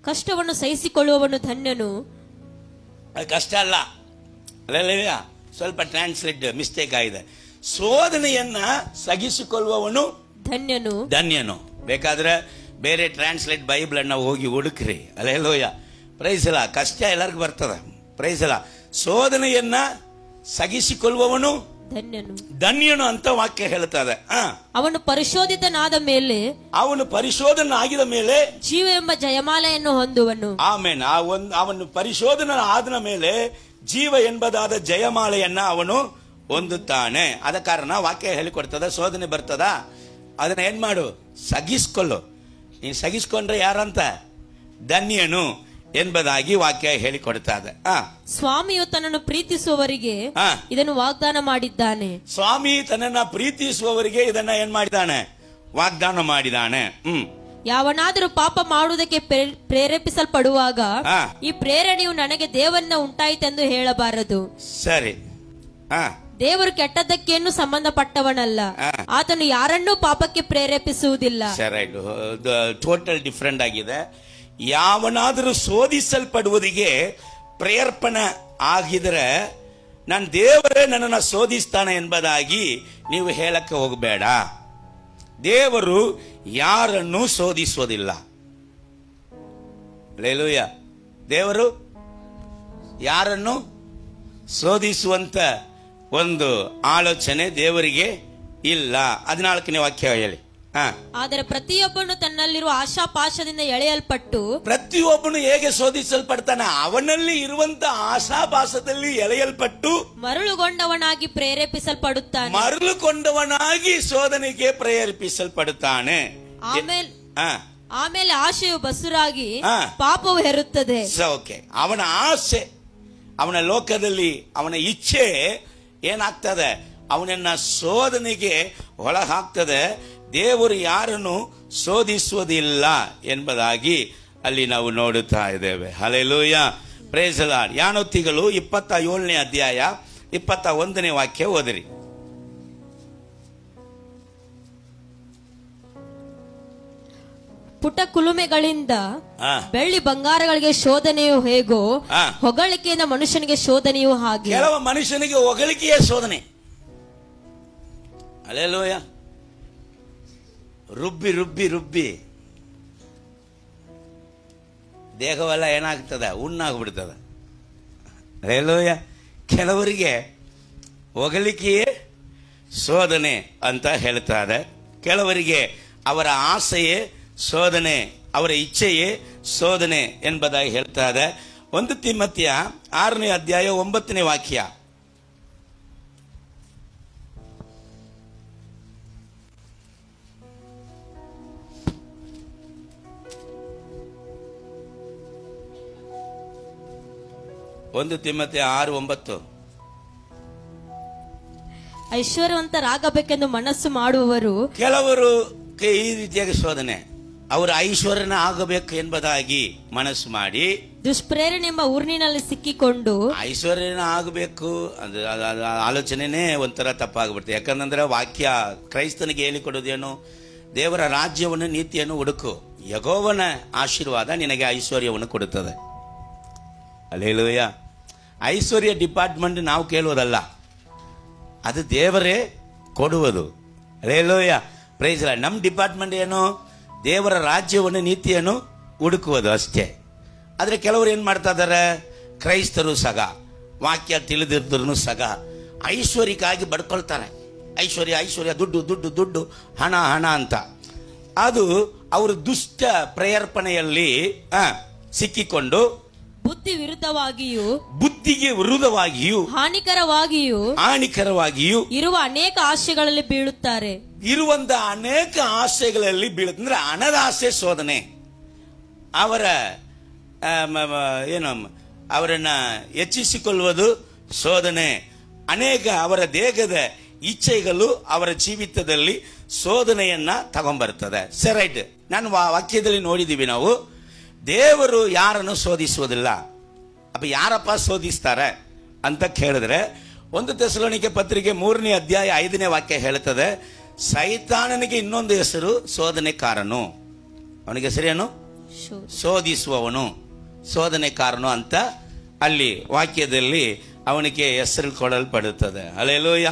ಕಷ್ಟವನ್ನು ಸಹಿಸಿಕೊಳ್ಳುವವನು ಧನ್ಯನು. ಕಷ್ಟ ಅಲ್ಲ. ಅಲ್ಲೆಲ್ಲ ಸ್ವಲ್ಪ ಟ್ರಾನ್ಸ್ಲೇಟ್ ಮಿಸ್ಟೇಕ್ ಆಗಿದೆ. ಶೋಧನೆಯನ್ನ ಸಗಿಸಿಕೊಳ್ಳುವವನು ಧನ್ಯನು. ಧನ್ಯನು. ಬೇಕಾದ್ರೆ ಬೇರೆ ಟ್ರಾನ್ಸ್ಲೇಟ್ ಬೈಬಲ್ ಅನ್ನ ಹೋಗಿ ಹುಡುಕ್ರಿ. ಅಲ್ಲೇ ಪ್ರೈಸ್ ಅಲ್ಲ ಕಷ್ಟ ಎಲ್ಲರಿಗೂ ಬರ್ತದ. ಪ್ರೈಸ್ ಅಲ್ಲ ಶೋಧನೆಯನ್ನ ಸಗಿಸಿಕೊಳ್ಳುವವನು ಧನ್ಯನು. ಧನ್ಯನು ಅಂತ ವಾಕ್ಯ ಹೇಳ್ತದೆ ಅವನು ಪರಿಶೋಧಿತನಾದ ಮೇಲೆ ಅವನು ಪರಿಶೋಧನೆ ಆಗಿದ ಮೇಲೆ ಜೀವ ಎಂಬ ಜಯಮಾಲೆಯನ್ನು ಹೊಂದುವನು. ಆಮೇನ್. ಆ ಒಂದು ಅವನು ಪರಿಶೋಧನ ಆದ ಮೇಲೆ ಜೀವ ಎಂಬುದಾದ ಜಯಮಾಲೆಯನ್ನ ಅವನು ಹೊಂದುತ್ತಾನೆ. ಆದ ಕಾರಣ ವಾಕ್ಯ ಹೇಳಿಕೊಡ್ತದ ಶೋಧನೆ ಬರ್ತದ. ಅದನ್ನ ಏನ್ ಮಾಡು? ಸಗಿಸ್ಕೊಳ್ಳು. ನೀನು ಸಗಿಸ್ಕೊಂಡ್ರೆ ಯಾರಂತ? ಧನ್ಯನು ಎಂಬುದಾಗಿ ವಾಕ್ಯ ಹೇಳಿಕೊಡ್ತದೆ. ಆ. ಸ್ವಾಮಿಯು ತನ್ನನ್ನು ಪ್ರೀತಿಸುವವರಿಗೆ. ಇದನ್ನು ವಾಗ್ದಾನ ಮಾಡಿದ್ದಾನೆ. ಸ್ವಾಮಿ ತನ್ನನ್ನ ಪ್ರೀತಿಸುವವರಿಗೆ ಇದನ್ನ ಏನ್ ಮಾಡಿದಾನೆ ವಾಗ್ದಾನ ಮಾಡಿದಾನೆ. ಹ್ಮ್. ಯಾವನಾದರೂ ಪಾಪ ಮಾಡುವುದಕ್ಕೆ ಪ್ರೇರ್- ಪ್ರೇರೇಪಿಸಲ್ಪಡುವಾಗ ಈ ಪ್ರೇರಣೆಯು ನನಗೆ ದೇವರಿಂದ ಉಂಟಾಯಿತೆಂದು ಹೇಳಬಾರದು. ಸರಿ. ದೇವರು ಕೆಟ್ಟದ್ದಕ್ಕೇನು ಸಂಬಂಧಪಟ್ಟವನಲ್ಲ. ಆತನು ಯಾರನ್ನೂ ಪಾಪಕ್ಕೆ ಪ್ರೇರೇಪಿಸುವುದಿಲ್ಲ. ಸರಿ ಟೋಟಲ್ ಡಿಫ್ರೆಂಟ್ ಆಗಿದೆ. ಯಾವನಾದರೂ ಶೋಧಿಸಲ್ಪಡುವುದಿಗೆ ಪ್ರೇರ್ಪಣೆ ಆಗಿದ್ರೆ ನಾನು ದೇವರೇ ನನ್ನನ್ನು ಶೋಧಿಸ್ತಾನೆ ಎಂಬುದಾಗಿ ನೀವು ಹೇಳಕ್ಕೆ ಹೋಗಬೇಡ. ದೇವರು ಯಾರನ್ನು ಶೋಧಿಸೋದಿಲ್ಲ ಲೇಲೂಯ ದೇವರು ಯಾರನ್ನು ಶೋಧಿಸುವಂತ ಒಂದು ಆಲೋಚನೆ ದೇವರಿಗೆ ಇಲ್ಲ. ಹದಿನಾಲ್ಕನೇ ವಾಕ್ಯ ಹೇಳಿ. ಆದರೆ ಪ್ರತಿಯೊಬ್ಬನು ತನ್ನಲ್ಲಿರುವ ಆಶಾಪಾಶದಿಂದ ಎಳೆಯಲ್ಪಟ್ಟು ಪ್ರತಿಯೊಬ್ಬನು ಹೇಗೆ ಶೋಧಿಸಲ್ಪಡ್ತಾನೆ? ಅವನಲ್ಲಿ ಇರುವಂತ ಆಶಾಭಾಸದಲ್ಲಿ ಎಳೆಯಲ್ಪಟ್ಟು ಮರಳುಗೊಂಡವನಾಗಿ ಪ್ರೇರೇಪಿಸಲ್ಪಡುತ್ತಾನೆ. ಮರಳುಕೊಂಡವನಾಗಿ ಶೋಧನೆಗೆ ಪ್ರೇರೇಪಿಸಲ್ಪಡುತ್ತಾನೆ. ಆಮೇಲೆ ಆಮೇಲೆ ಆಶೆಯು ಬಸುರಾಗಿ. ಪಾಪವು ಹೆರುತ್ತದೆ. ಓಕೆ ಅವನ ಆಸೆ ಅವನ ಲೋಕದಲ್ಲಿ ಅವನ ಇಚ್ಛೆ ಏನಾಗ್ತದೆ? ಅವನನ್ನ ಶೋಧನೆಗೆ ಒಳಹಾಕ್ತದೆ ದೇವರು ಯಾರನ್ನು ಶೋಧಿಸುವುದಿಲ್ಲ ಎಂಬುದಾಗಿ ಅಲ್ಲಿ ನಾವು ನೋಡುತ್ತಾ ಇದ್ದೇವೆ. ಹಲೆಲೂಯ ಪ್ರೇಸಲಾಡ್ ಯಾನೊತ್ತಿಗಳು ಇಪ್ಪತ್ತ ಏಳನೇ ಅಧ್ಯಾಯ ಇಪ್ಪತ್ತ ಒಂದನೇ ವಾಕ್ಯ ಓದಿರಿ. ಪುಟ ಕುಲುಮೆಗಳಿಂದ ಬೆಳ್ಳಿ ಬಂಗಾರಗಳಿಗೆ ಶೋಧನೆಯು ಹೇಗೋ. ಹೊಗಳಿಕೆಯಿಂದ ಮನುಷ್ಯನಿಗೆ ಶೋಧನೆಯು ಹಾಗೆ. ಕೆಲವು ಮನುಷ್ಯನಿಗೆ ಹೊಗಳಿಕೆಯ ಶೋಧನೆ. ಅಲ್ಲೆಲ್ಲೋಯ ರುಬ್ಬಿ ರುಬ್ಬಿ ರುಬ್ಬಿ ದೇಹವೆಲ್ಲ ಏನಾಗ್ತದೆ ಹುಣ್ಣಾಗ್ಬಿಡ್ತದೆ ಅಲ್ಲೆಲ್ಲೋಯ ಕೆಲವರಿಗೆ ಹೊಗಳಿಕೆಯೇ ಶೋಧನೆ ಅಂತ ಹೇಳ್ತಾರೆ ಕೆಲವರಿಗೆ ಅವರ ಆಸೆಯೇ ಶೋಧನೆ ಅವರ ಇಚ್ಛೆಯೇ ಶೋಧನೆ ಎಂಬುದಾಗಿ ಹೇಳ್ತಾರೆ ಒಂದು ತಿಮ್ಮತಿಯ ಆರನೇ ಅಧ್ಯಾಯ ಒಂಬತ್ತನೇ ವಾಕ್ಯ ಒಂದು ತಿಮ್ಮತೆ ಆರು ಒಂಬತ್ತು. ಐಶ್ವರ್ಯವಂತರಾಗಬೇಕೆಂದು ಮನಸ್ಸು ಮಾಡುವವರು ಕೆಲವರು ಈ ರೀತಿಯಾಗಿ ಶೋಧನೆ ಅವರು ಐಶ್ವರ್ಯನ ಆಗಬೇಕು ಎಂಬುದಾಗಿ ಮನಸ್ಸು ಮಾಡಿ ದುಷ್ಪ್ರೇರಣೆ ಎಂಬ ಊರಿನಲ್ಲಿ ಸಿಕ್ಕಿಕೊಂಡು ಐಶ್ವರ್ಯನ ಆಗಬೇಕು ಆಲೋಚನೆನೇ ಒಂಥರ ತಪ್ಪಾಗ್ಬಿಡ್ತದೆ ಯಾಕಂದ್ರೆ ವಾಕ್ಯ ಕ್ರೈಸ್ತನಿಗೆ ಹೇಳಿಕೊಡೋದೇನು ದೇವರ ರಾಜ್ಯವನ್ನು ನೀತಿಯನ್ನು ಹುಡುಕು. ಯಗೋವನ ಆಶೀರ್ವಾದ ನಿನಗೆ ಐಶ್ವರ್ಯವನ್ನು ಕೊಡುತ್ತದೆ. ಅಲ್ಲೇಲುಯ್ಯ ಐಶ್ವರ್ಯ ಡಿಪಾರ್ಟ್ಮೆಂಟ್ ನಾವು ಕೇಳುವುದಲ್ಲ ಅದು ದೇವರೇ ಕೊಡುವುದು. ಅಲ್ಲೇಲುಯ್ಯ ಪ್ರೈಸ್ ನಮ್ಮ ಡಿಪಾರ್ಟ್ಮೆಂಟ್ ಏನು? ದೇವರ ರಾಜ್ಯವನ್ನು, ನೀತಿಯನ್ನು ಹುಡುಕುವುದು ಅಷ್ಟೇ. ಆದರೆ ಕೆಲವರು ಏನು ಮಾಡ್ತಾ ಇದ್ದಾರೆ? ಕ್ರೈಸ್ತರು ಸಗ. ವಾಕ್ಯ ತಿಳಿದಿರ್ದ್ರು ಸಗ. ಐಶ್ವರ್ಯಕ್ಕಾಗಿ ಬಡ್ಕೊಳ್ತಾರೆ. ಐಶ್ವರ್ಯ ಐಶ್ವರ್ಯ, ದುಡ್ಡು ದುಡ್ಡು ದುಡ್ಡು, ಹಣ ಹಣ ಅಂತ. ಅದು ಅವರು ದುಷ್ಟ ಪ್ರೇರ್ಪಣೆಯಲ್ಲಿ ಸಿಕ್ಕಿಕೊಂಡು ಬುದ್ಧಿ ವಿರುದ್ಧವಾಗಿಯೂ ಬುದ್ಧಿಗೆ ವಿರುದ್ಧವಾಗಿಯೂ ಹಾನಿಕರವಾಗಿಯೂ ಹಾನಿಕರವಾಗಿಯೂ ಇರುವ ಅನೇಕ ಆಶೆಗಳಲ್ಲಿ ಬೀಳುತ್ತಾರೆ. ಇರುವಂತ ಅನೇಕ ಆಸೆಗಳಲ್ಲಿ ಬೀಳುತ್ತಂದ್ರೆ ಹಣದ ಆಸೆ ಶೋಧನೆ. ಅವರ ಏನು ಅವರನ್ನ ಹೆಚ್ಚಿಸಿಕೊಳ್ಳುವುದು ಶೋಧನೆ. ಅನೇಕ ಅವರ ದೇಹದ ಇಚ್ಛೆಗಳು ಅವರ ಜೀವಿತದಲ್ಲಿ ಶೋಧನೆಯನ್ನ ತಗೊಂಬರ್ತದೆ ಸರೈಟ್ ನಾನು ವಾಕ್ಯದಲ್ಲಿ ನೋಡಿದೀವಿ ನಾವು. ದೇವರು ಯಾರನ್ನು ಶೋಧಿಸುವುದಿಲ್ಲ? ಅಪ್ಪ ಯಾರಪ್ಪ ಶೋಧಿಸ್ತಾರೆ ಅಂತ ಕೇಳಿದ್ರೆ ಒಂದು ತೆಸಲೋಣಿಕೆ ಪತ್ರಿಕೆ ಮೂರನೇ ಅಧ್ಯಾಯ ಐದನೇ ವಾಕ್ಯ ಹೇಳುತ್ತದೆ ಸೈತಾನನಿಗೆ ಇನ್ನೊಂದು ಹೆಸರು ಶೋಧನೆಕಾರನು. ಅವನಿಗೆ ಹೆಸರೇನು ಶೋಧಿಸುವವನು. ಶೋಧನೆಕಾರನು ಅಂತ ಅಲ್ಲಿ ವಾಕ್ಯದಲ್ಲಿ ಅವನಿಗೆ ಹೆಸರು ಕೊಡಲ್ಪಡುತ್ತದೆ ಅಲ್ಲೆಲ್ಲೋಯ್ಯ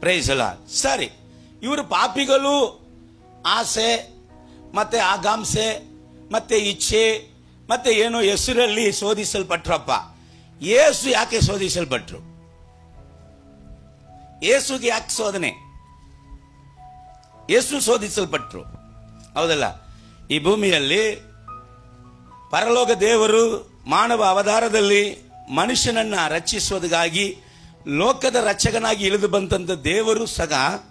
ಪ್ರೈಸಲ ಸರಿ ಇವರು ಪಾಪಿಗಳು ಆಸೆ ಮತ್ತೆ ಆಗಾಂಸೆ ಮತ್ತೆ ಇಚ್ಛೆ, ಮತ್ತೆ ಏನೋ ಹೆಸರಲ್ಲಿ ಶೋಧಿಸಲ್ಪಟ್ರಪ್ಪ. ಏಸು ಯಾಕೆ ಶೋಧಿಸಲ್ಪಟ್ರು? ಏಸುಗೆ ಯಾಕೆ ಶೋಧನೆ? ಏಸು ಶೋಧಿಸಲ್ಪಟ್ರು. ಹೌದಲ್ಲ? ಈ ಭೂಮಿಯಲ್ಲಿ ಪರಲೋಕ ದೇವರು ಮಾನವ ಅವತಾರದಲ್ಲಿ ಮನುಷ್ಯನನ್ನ ರಚಿಸುವುದಾಗಿ ಲೋಕದ ರಚಕನಾಗಿ ಇಳಿದು ಬಂದಂಥ ದೇವರು ಸಹ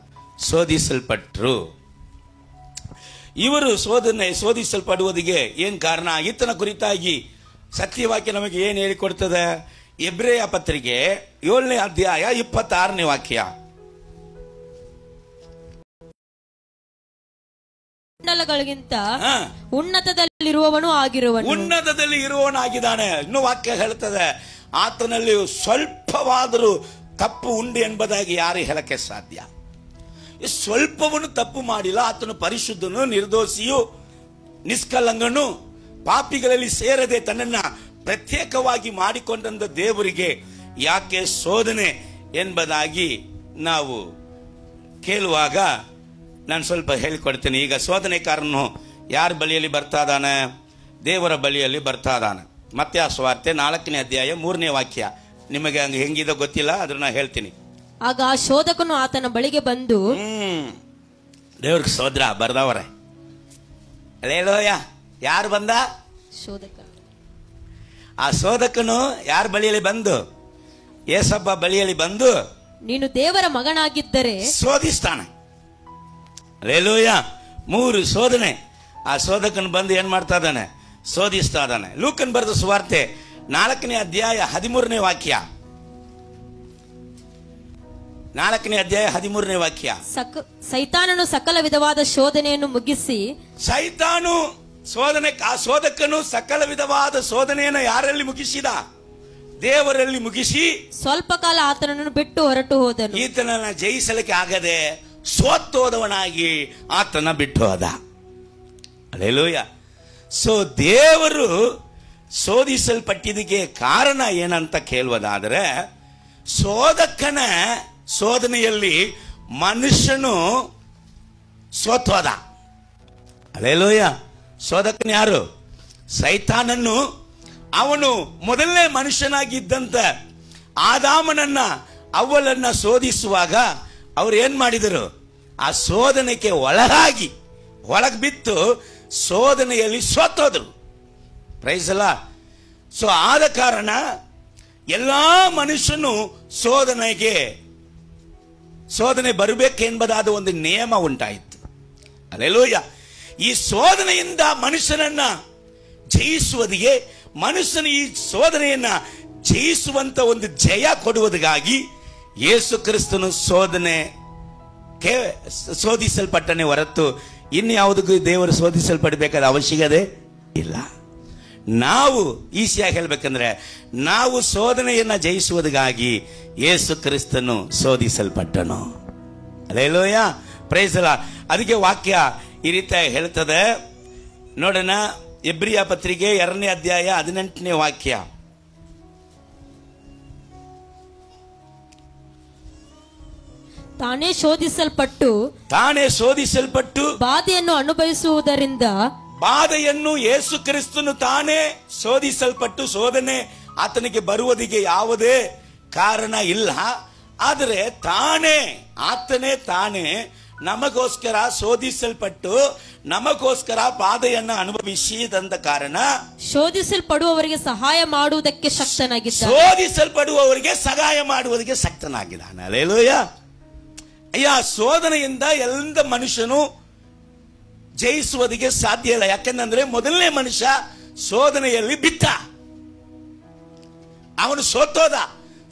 ಶೋಧಿಸಲ್ಪಟ್ರು. ಇವರು ಶೋಧನೆ ಶೋಧಿಸಲ್ಪಡುವುದಕ್ಕೆ ಏನು ಕಾರಣ? ಈತನ ಕುರಿತಾಗಿ ಸತ್ಯವಾಕ್ಯ ನಮಗೆ ಏನ್ ಹೇಳಿಕೊಡ್ತದೆ? ಎಬ್ರೆಯ ಪತ್ರಿಕೆ ಏಳನೇ ಅಧ್ಯಾಯ ಇಪ್ಪತ್ತಾರನೇ ವಾಕ್ಯ. ಮಂಡಲಗಳಿಗಿಂತ. ಉನ್ನತದಲ್ಲಿರುವವನು ಆಗಿರುವನು. ಉನ್ನತದಲ್ಲಿ ಇರುವವನಾಗಿದ್ದಾನೆ. ಇನ್ನು ವಾಕ್ಯ ಹೇಳ್ತದೆ ಆತನಲ್ಲಿ ಸ್ವಲ್ಪವಾದರೂ ತಪ್ಪು ಉಂಡು ಎಂಬುದಾಗಿ ಯಾರು ಹೇಳಕ್ಕೆ ಸಾಧ್ಯ. ಸ್ವಲ್ಪವನ್ನು ತಪ್ಪು ಮಾಡಿಲ್ಲ. ಆತನು ಪರಿಶುದ್ಧನು, ನಿರ್ದೋಷಿಯು ನಿಷ್ಕಲಂಗನು ಪಾಪಿಗಳಲ್ಲಿ ಸೇರದೆ ತನ್ನನ್ನು ಪ್ರತ್ಯೇಕವಾಗಿ ಮಾಡಿಕೊಂಡಂತ ದೇವರಿಗೆ ಯಾಕೆ ಶೋಧನೆ ಎಂಬುದಾಗಿ ನಾವು ಕೇಳುವಾಗ ನಾನು ಸ್ವಲ್ಪ ಹೇಳಿಕೊಡ್ತೇನೆ. ಈಗ ಶೋಧನೆಕಾರನು ಯಾರ ಬಳಿಯಲ್ಲಿ ಬರ್ತಾ ಇದ್ದಾನೆ ದೇವರ ಬಳಿಯಲ್ಲಿ ಬರ್ತಾ ಇದ್ದಾನೆ ಮತ್ತೆ ಆ ಸ್ವಾರ್ತೆ ನಾಲ್ಕನೇ ಅಧ್ಯಾಯ ಮೂರನೇ ವಾಕ್ಯ. ನಿಮಗೆ ಹಂಗೆ ಹೆಂಗಿದೆ ಗೊತ್ತಿಲ್ಲ ಅದನ್ನ ಹೇಳ್ತೀನಿ. ಆಗ ಆ ಶೋಧಕನು ಆತನ ಬಳಿಗೆ ಬಂದು ದೇವ್ರಿಗೆ ಸೋದ್ರ ಬರ್ದವರೆ. ಅಲ್ಲೇಲೋಯ ಯಾರು ಬಂದ? ಶೋಧಕ. ಆ ಶೋಧಕನು ಯಾರ ಬಳಿಯಲ್ಲಿ ಬಂದು? ಏಸಬ್ಬ ಬಳಿಯಲ್ಲಿ ಬಂದು ನೀನು ದೇವರ ಮಗನಾಗಿದ್ದರೆ ಶೋಧಿಸ್ತಾನೆ. ರೇಲೋಯ ಮೂರು ಶೋಧನೆ. ಆ ಶೋಧಕನ್ ಬಂದು ಏನ್ ಮಾಡ್ತಾ ಇದ್ದಾನೆ? ಶೋಧಿಸ್ತಾ ಇದ್ದಾನೆ. ಲೂಕನ್ ಬರೆದ ಸುವಾರ್ತೆ ನಾಲ್ಕನೇ ಅಧ್ಯಾಯ ಹದಿಮೂರನೇ ವಾಕ್ಯ. ನಾಲ್ಕನೇ ಅಧ್ಯಾಯ ಹದಿಮೂರನೇ ವಾಕ್ಯ. ಸಕ ಸೈತಾನನು ಸಕಲ ವಿಧವಾದ ಶೋಧನೆಯನ್ನು ಮುಗಿಸಿ ಸೈತಾನು ಶೋಧನೆ ಆ ಶೋಧಕನು ಸಕಲ ವಿಧವಾದ ಶೋಧನೆಯನ್ನು ಯಾರಲ್ಲಿ ಮುಗಿಸಿದ? ದೇವರಲ್ಲಿ ಮುಗಿಸಿ ಸ್ವಲ್ಪ ಕಾಲ ಆತನನ್ನು ಬಿಟ್ಟು ಹೊರಟು ಹೋದನು. ಈತನನ್ನ ಜಯಿಸಲಿಕ್ಕೆ ಆಗದೆ ಸೋತೋದವನಾಗಿ ಆತನ ಬಿಟ್ಟು ಹೋದ. ಅಲ್ಲೆಲ್ಲೋಯ ಸೊ ದೇವರು ಶೋಧಿಸಲ್ಪಟ್ಟಿದ್ದಕ್ಕೆ ಕಾರಣ ಏನಂತ ಕೇಳುವುದಾದರೆ ಶೋಧಕನ ಶೋಧನೆಯಲ್ಲಿ ಮನುಷ್ಯನು ಸೋತೋದ ಅಲ್ಲೇಲೋಯ ಶೋಧಕನ ಯಾರು? ಸೈತಾನನ್ನು. ಅವನು ಮೊದಲನೇ ಮನುಷ್ಯನಾಗಿದ್ದಂತ ಆದಾಮನನ್ನ ಅವಳನ್ನ ಶೋಧಿಸುವಾಗ ಅವ್ರು ಏನ್ ಮಾಡಿದರು? ಆ ಶೋಧನೆಗೆ ಒಳಗಾಗಿ, ಒಳಗೆ ಬಿತ್ತು, ಶೋಧನೆಯಲ್ಲಿ ಸೋತೋದ್ರು ಪ್ರೈಸಲ್ಲ ಸೊ ಆದ ಕಾರಣ ಎಲ್ಲಾ ಮನುಷ್ಯನು ಶೋಧನೆಗೆ ಶೋಧನೆ ಬರಬೇಕೆಂಬುದಾದ ಒಂದು ನಿಯಮ ಉಂಟಾಯಿತು. ಅಲ್ಲೆಲ್ಲೋಯ್ಯ ಈ ಶೋಧನೆಯಿಂದ ಮನುಷ್ಯನನ್ನ ಜಯಿಸುವುದಿಗೆ ಮನುಷ್ಯನ ಈ ಶೋಧನೆಯನ್ನ ಜಯಿಸುವಂತ ಒಂದು ಜಯ ಕೊಡುವುದಕ್ಕಾಗಿ ಯೇಸು ಕ್ರಿಸ್ತನು ಶೋಧನೆ ಶೋಧಿಸಲ್ಪಟ್ಟನೆ ಹೊರತು ಇನ್ಯಾವುದಕ್ಕೂ ದೇವರು ಶೋಧಿಸಲ್ಪಡಬೇಕಾದ ಅವಶ್ಯಕತೆ ಇಲ್ಲ. ನಾವು ಈಸಿಯಾಗಿ ಹೇಳ್ಬೇಕಂದ್ರೆ ನಾವು ಶೋಧನೆಯನ್ನ ಜಯಿಸುವುದಕ್ಕಾಗಿ ಯೇಸು ಕ್ರಿಸ್ತನು ಶೋಧಿಸಲ್ಪಟ್ಟನು. ಲೋಯ ಪ್ರೈಸಲ ಅದಕ್ಕೆ ವಾಕ್ಯ ಈ ರೀತಿ ಹೇಳ್ತದೆ. ನೋಡೋಣ ಎಬ್ರಿಯ ಪತ್ರಿಕೆ ಎರಡನೇ ಅಧ್ಯಾಯ ಹದಿನೆಂಟನೇ ವಾಕ್ಯ. ತಾನೇ ಶೋಧಿಸಲ್ಪಟ್ಟು ತಾನೇ ಶೋಧಿಸಲ್ಪಟ್ಟು ಬಾಧೆಯನ್ನು ಅನುಭವಿಸುವುದರಿಂದ ಬಾಧೆಯನ್ನು ಯೇಸು ಕ್ರಿಸ್ತನು ತಾನೇ ಶೋಧಿಸಲ್ಪಟ್ಟು ಶೋಧನೆ ಆತನಿಗೆ ಬರುವುದಕ್ಕೆ ಯಾವುದೇ ಕಾರಣ ಇಲ್ಲ. ಆದರೆ ತಾನೇ ಆತನೇ ತಾನೇ ನಮಗೋಸ್ಕರ ಶೋಧಿಸಲ್ಪಟ್ಟು ನಮಗೋಸ್ಕರ ಬಾಧೆಯನ್ನ ಅನುಭವಿಸಿದಂತ ಕಾರಣ ಶೋಧಿಸಲ್ಪಡುವವರಿಗೆ ಸಹಾಯ ಮಾಡುವುದಕ್ಕೆ ಶಕ್ತನಾಗಿ ಶೋಧಿಸಲ್ಪಡುವವರಿಗೆ ಸಹಾಯ ಮಾಡುವುದಕ್ಕೆ ಶಕ್ತನಾಗಿದ್ದಾನೆ. ಅಲ್ಲೇಲೂಯ ಅಯ್ಯ ಶೋಧನೆಯಿಂದ ಎಲ್ಲ ಮನುಷ್ಯನು ಜಯಿಸುವುದಕ್ಕೆ ಸಾಧ್ಯ ಇಲ್ಲ. ಯಾಕೆಂದ್ರೆ ಮೊದಲನೇ ಮನುಷ್ಯ ಶೋಧನೆಯಲ್ಲಿ ಬಿತ್ತ ಅವನು ಸೋತೋದ.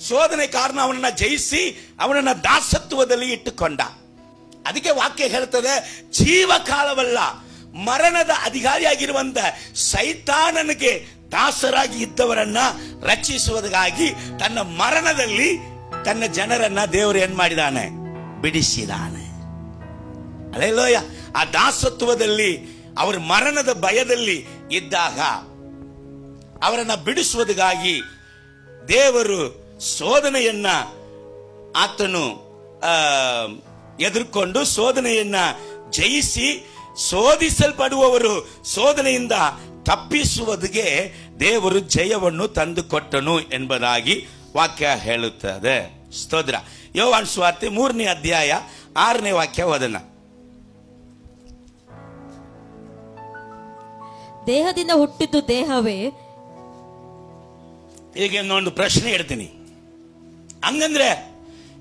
ಶೋಧನೆ ಕಾರಣ ಅವನನ್ನ ಜಯಿಸಿ ಅವನನ್ನ ದಾಸತ್ವದಲ್ಲಿ ಇಟ್ಟುಕೊಂಡ. ಅದಕ್ಕೆ ವಾಕ್ಯ ಹೇಳ್ತದೆ, ಜೀವಕಾಲವಲ್ಲ, ಮರಣದ ಅಧಿಕಾರಿಯಾಗಿರುವಂತ ಸೈತಾನನಿಗೆ ದಾಸರಾಗಿ ಇದ್ದವರನ್ನ ರಕ್ಷಿಸುವುದಕ್ಕಾಗಿ ತನ್ನ ಮರಣದಲ್ಲಿ ತನ್ನ ಜನರನ್ನ ದೇವರು ಏನ್ ಮಾಡಿದಾನೆ? ಬಿಡಿಸಿದಾನೆ. ಅಲ್ಲೇಲೋಯ ಆ ದಾಸತ್ವದಲ್ಲಿ, ಅವರ ಮರಣದ ಭಯದಲ್ಲಿ ಇದ್ದಾಗ, ಅವರನ್ನ ಬಿಡಿಸುವುದಕ್ಕಾಗಿ ದೇವರು ಶೋಧನೆಯನ್ನ ಆತನು ಎದುರ್ಕೊಂಡು ಶೋಧನೆಯನ್ನ ಜಯಿಸಿ ಶೋಧಿಸಲ್ಪಡುವವರು, ಶೋಧನೆಯಿಂದ ತಪ್ಪಿಸುವುದಕ್ಕೆ ದೇವರು ಜಯವನ್ನು ತಂದುಕೊಟ್ಟನು ಎಂಬುದಾಗಿ ವಾಕ್ಯ ಹೇಳುತ್ತದೆ. ಸ್ತೋತ್ರ. ಯೋವಾನ್ ಸ್ವಾರ್ಥಿ ಮೂರನೇ ಅಧ್ಯಾಯ ಆರನೇ ವಾಕ್ಯ ಓದನ ದೇಹದಿಂದ ಹುಟ್ಟಿದ್ದು ದೇಹವೇ? ಈಗ ಒಂದು ಪ್ರಶ್ನೆ ಹೇಳ್ತೀನಿ. ಹಂಗಂದ್ರೆ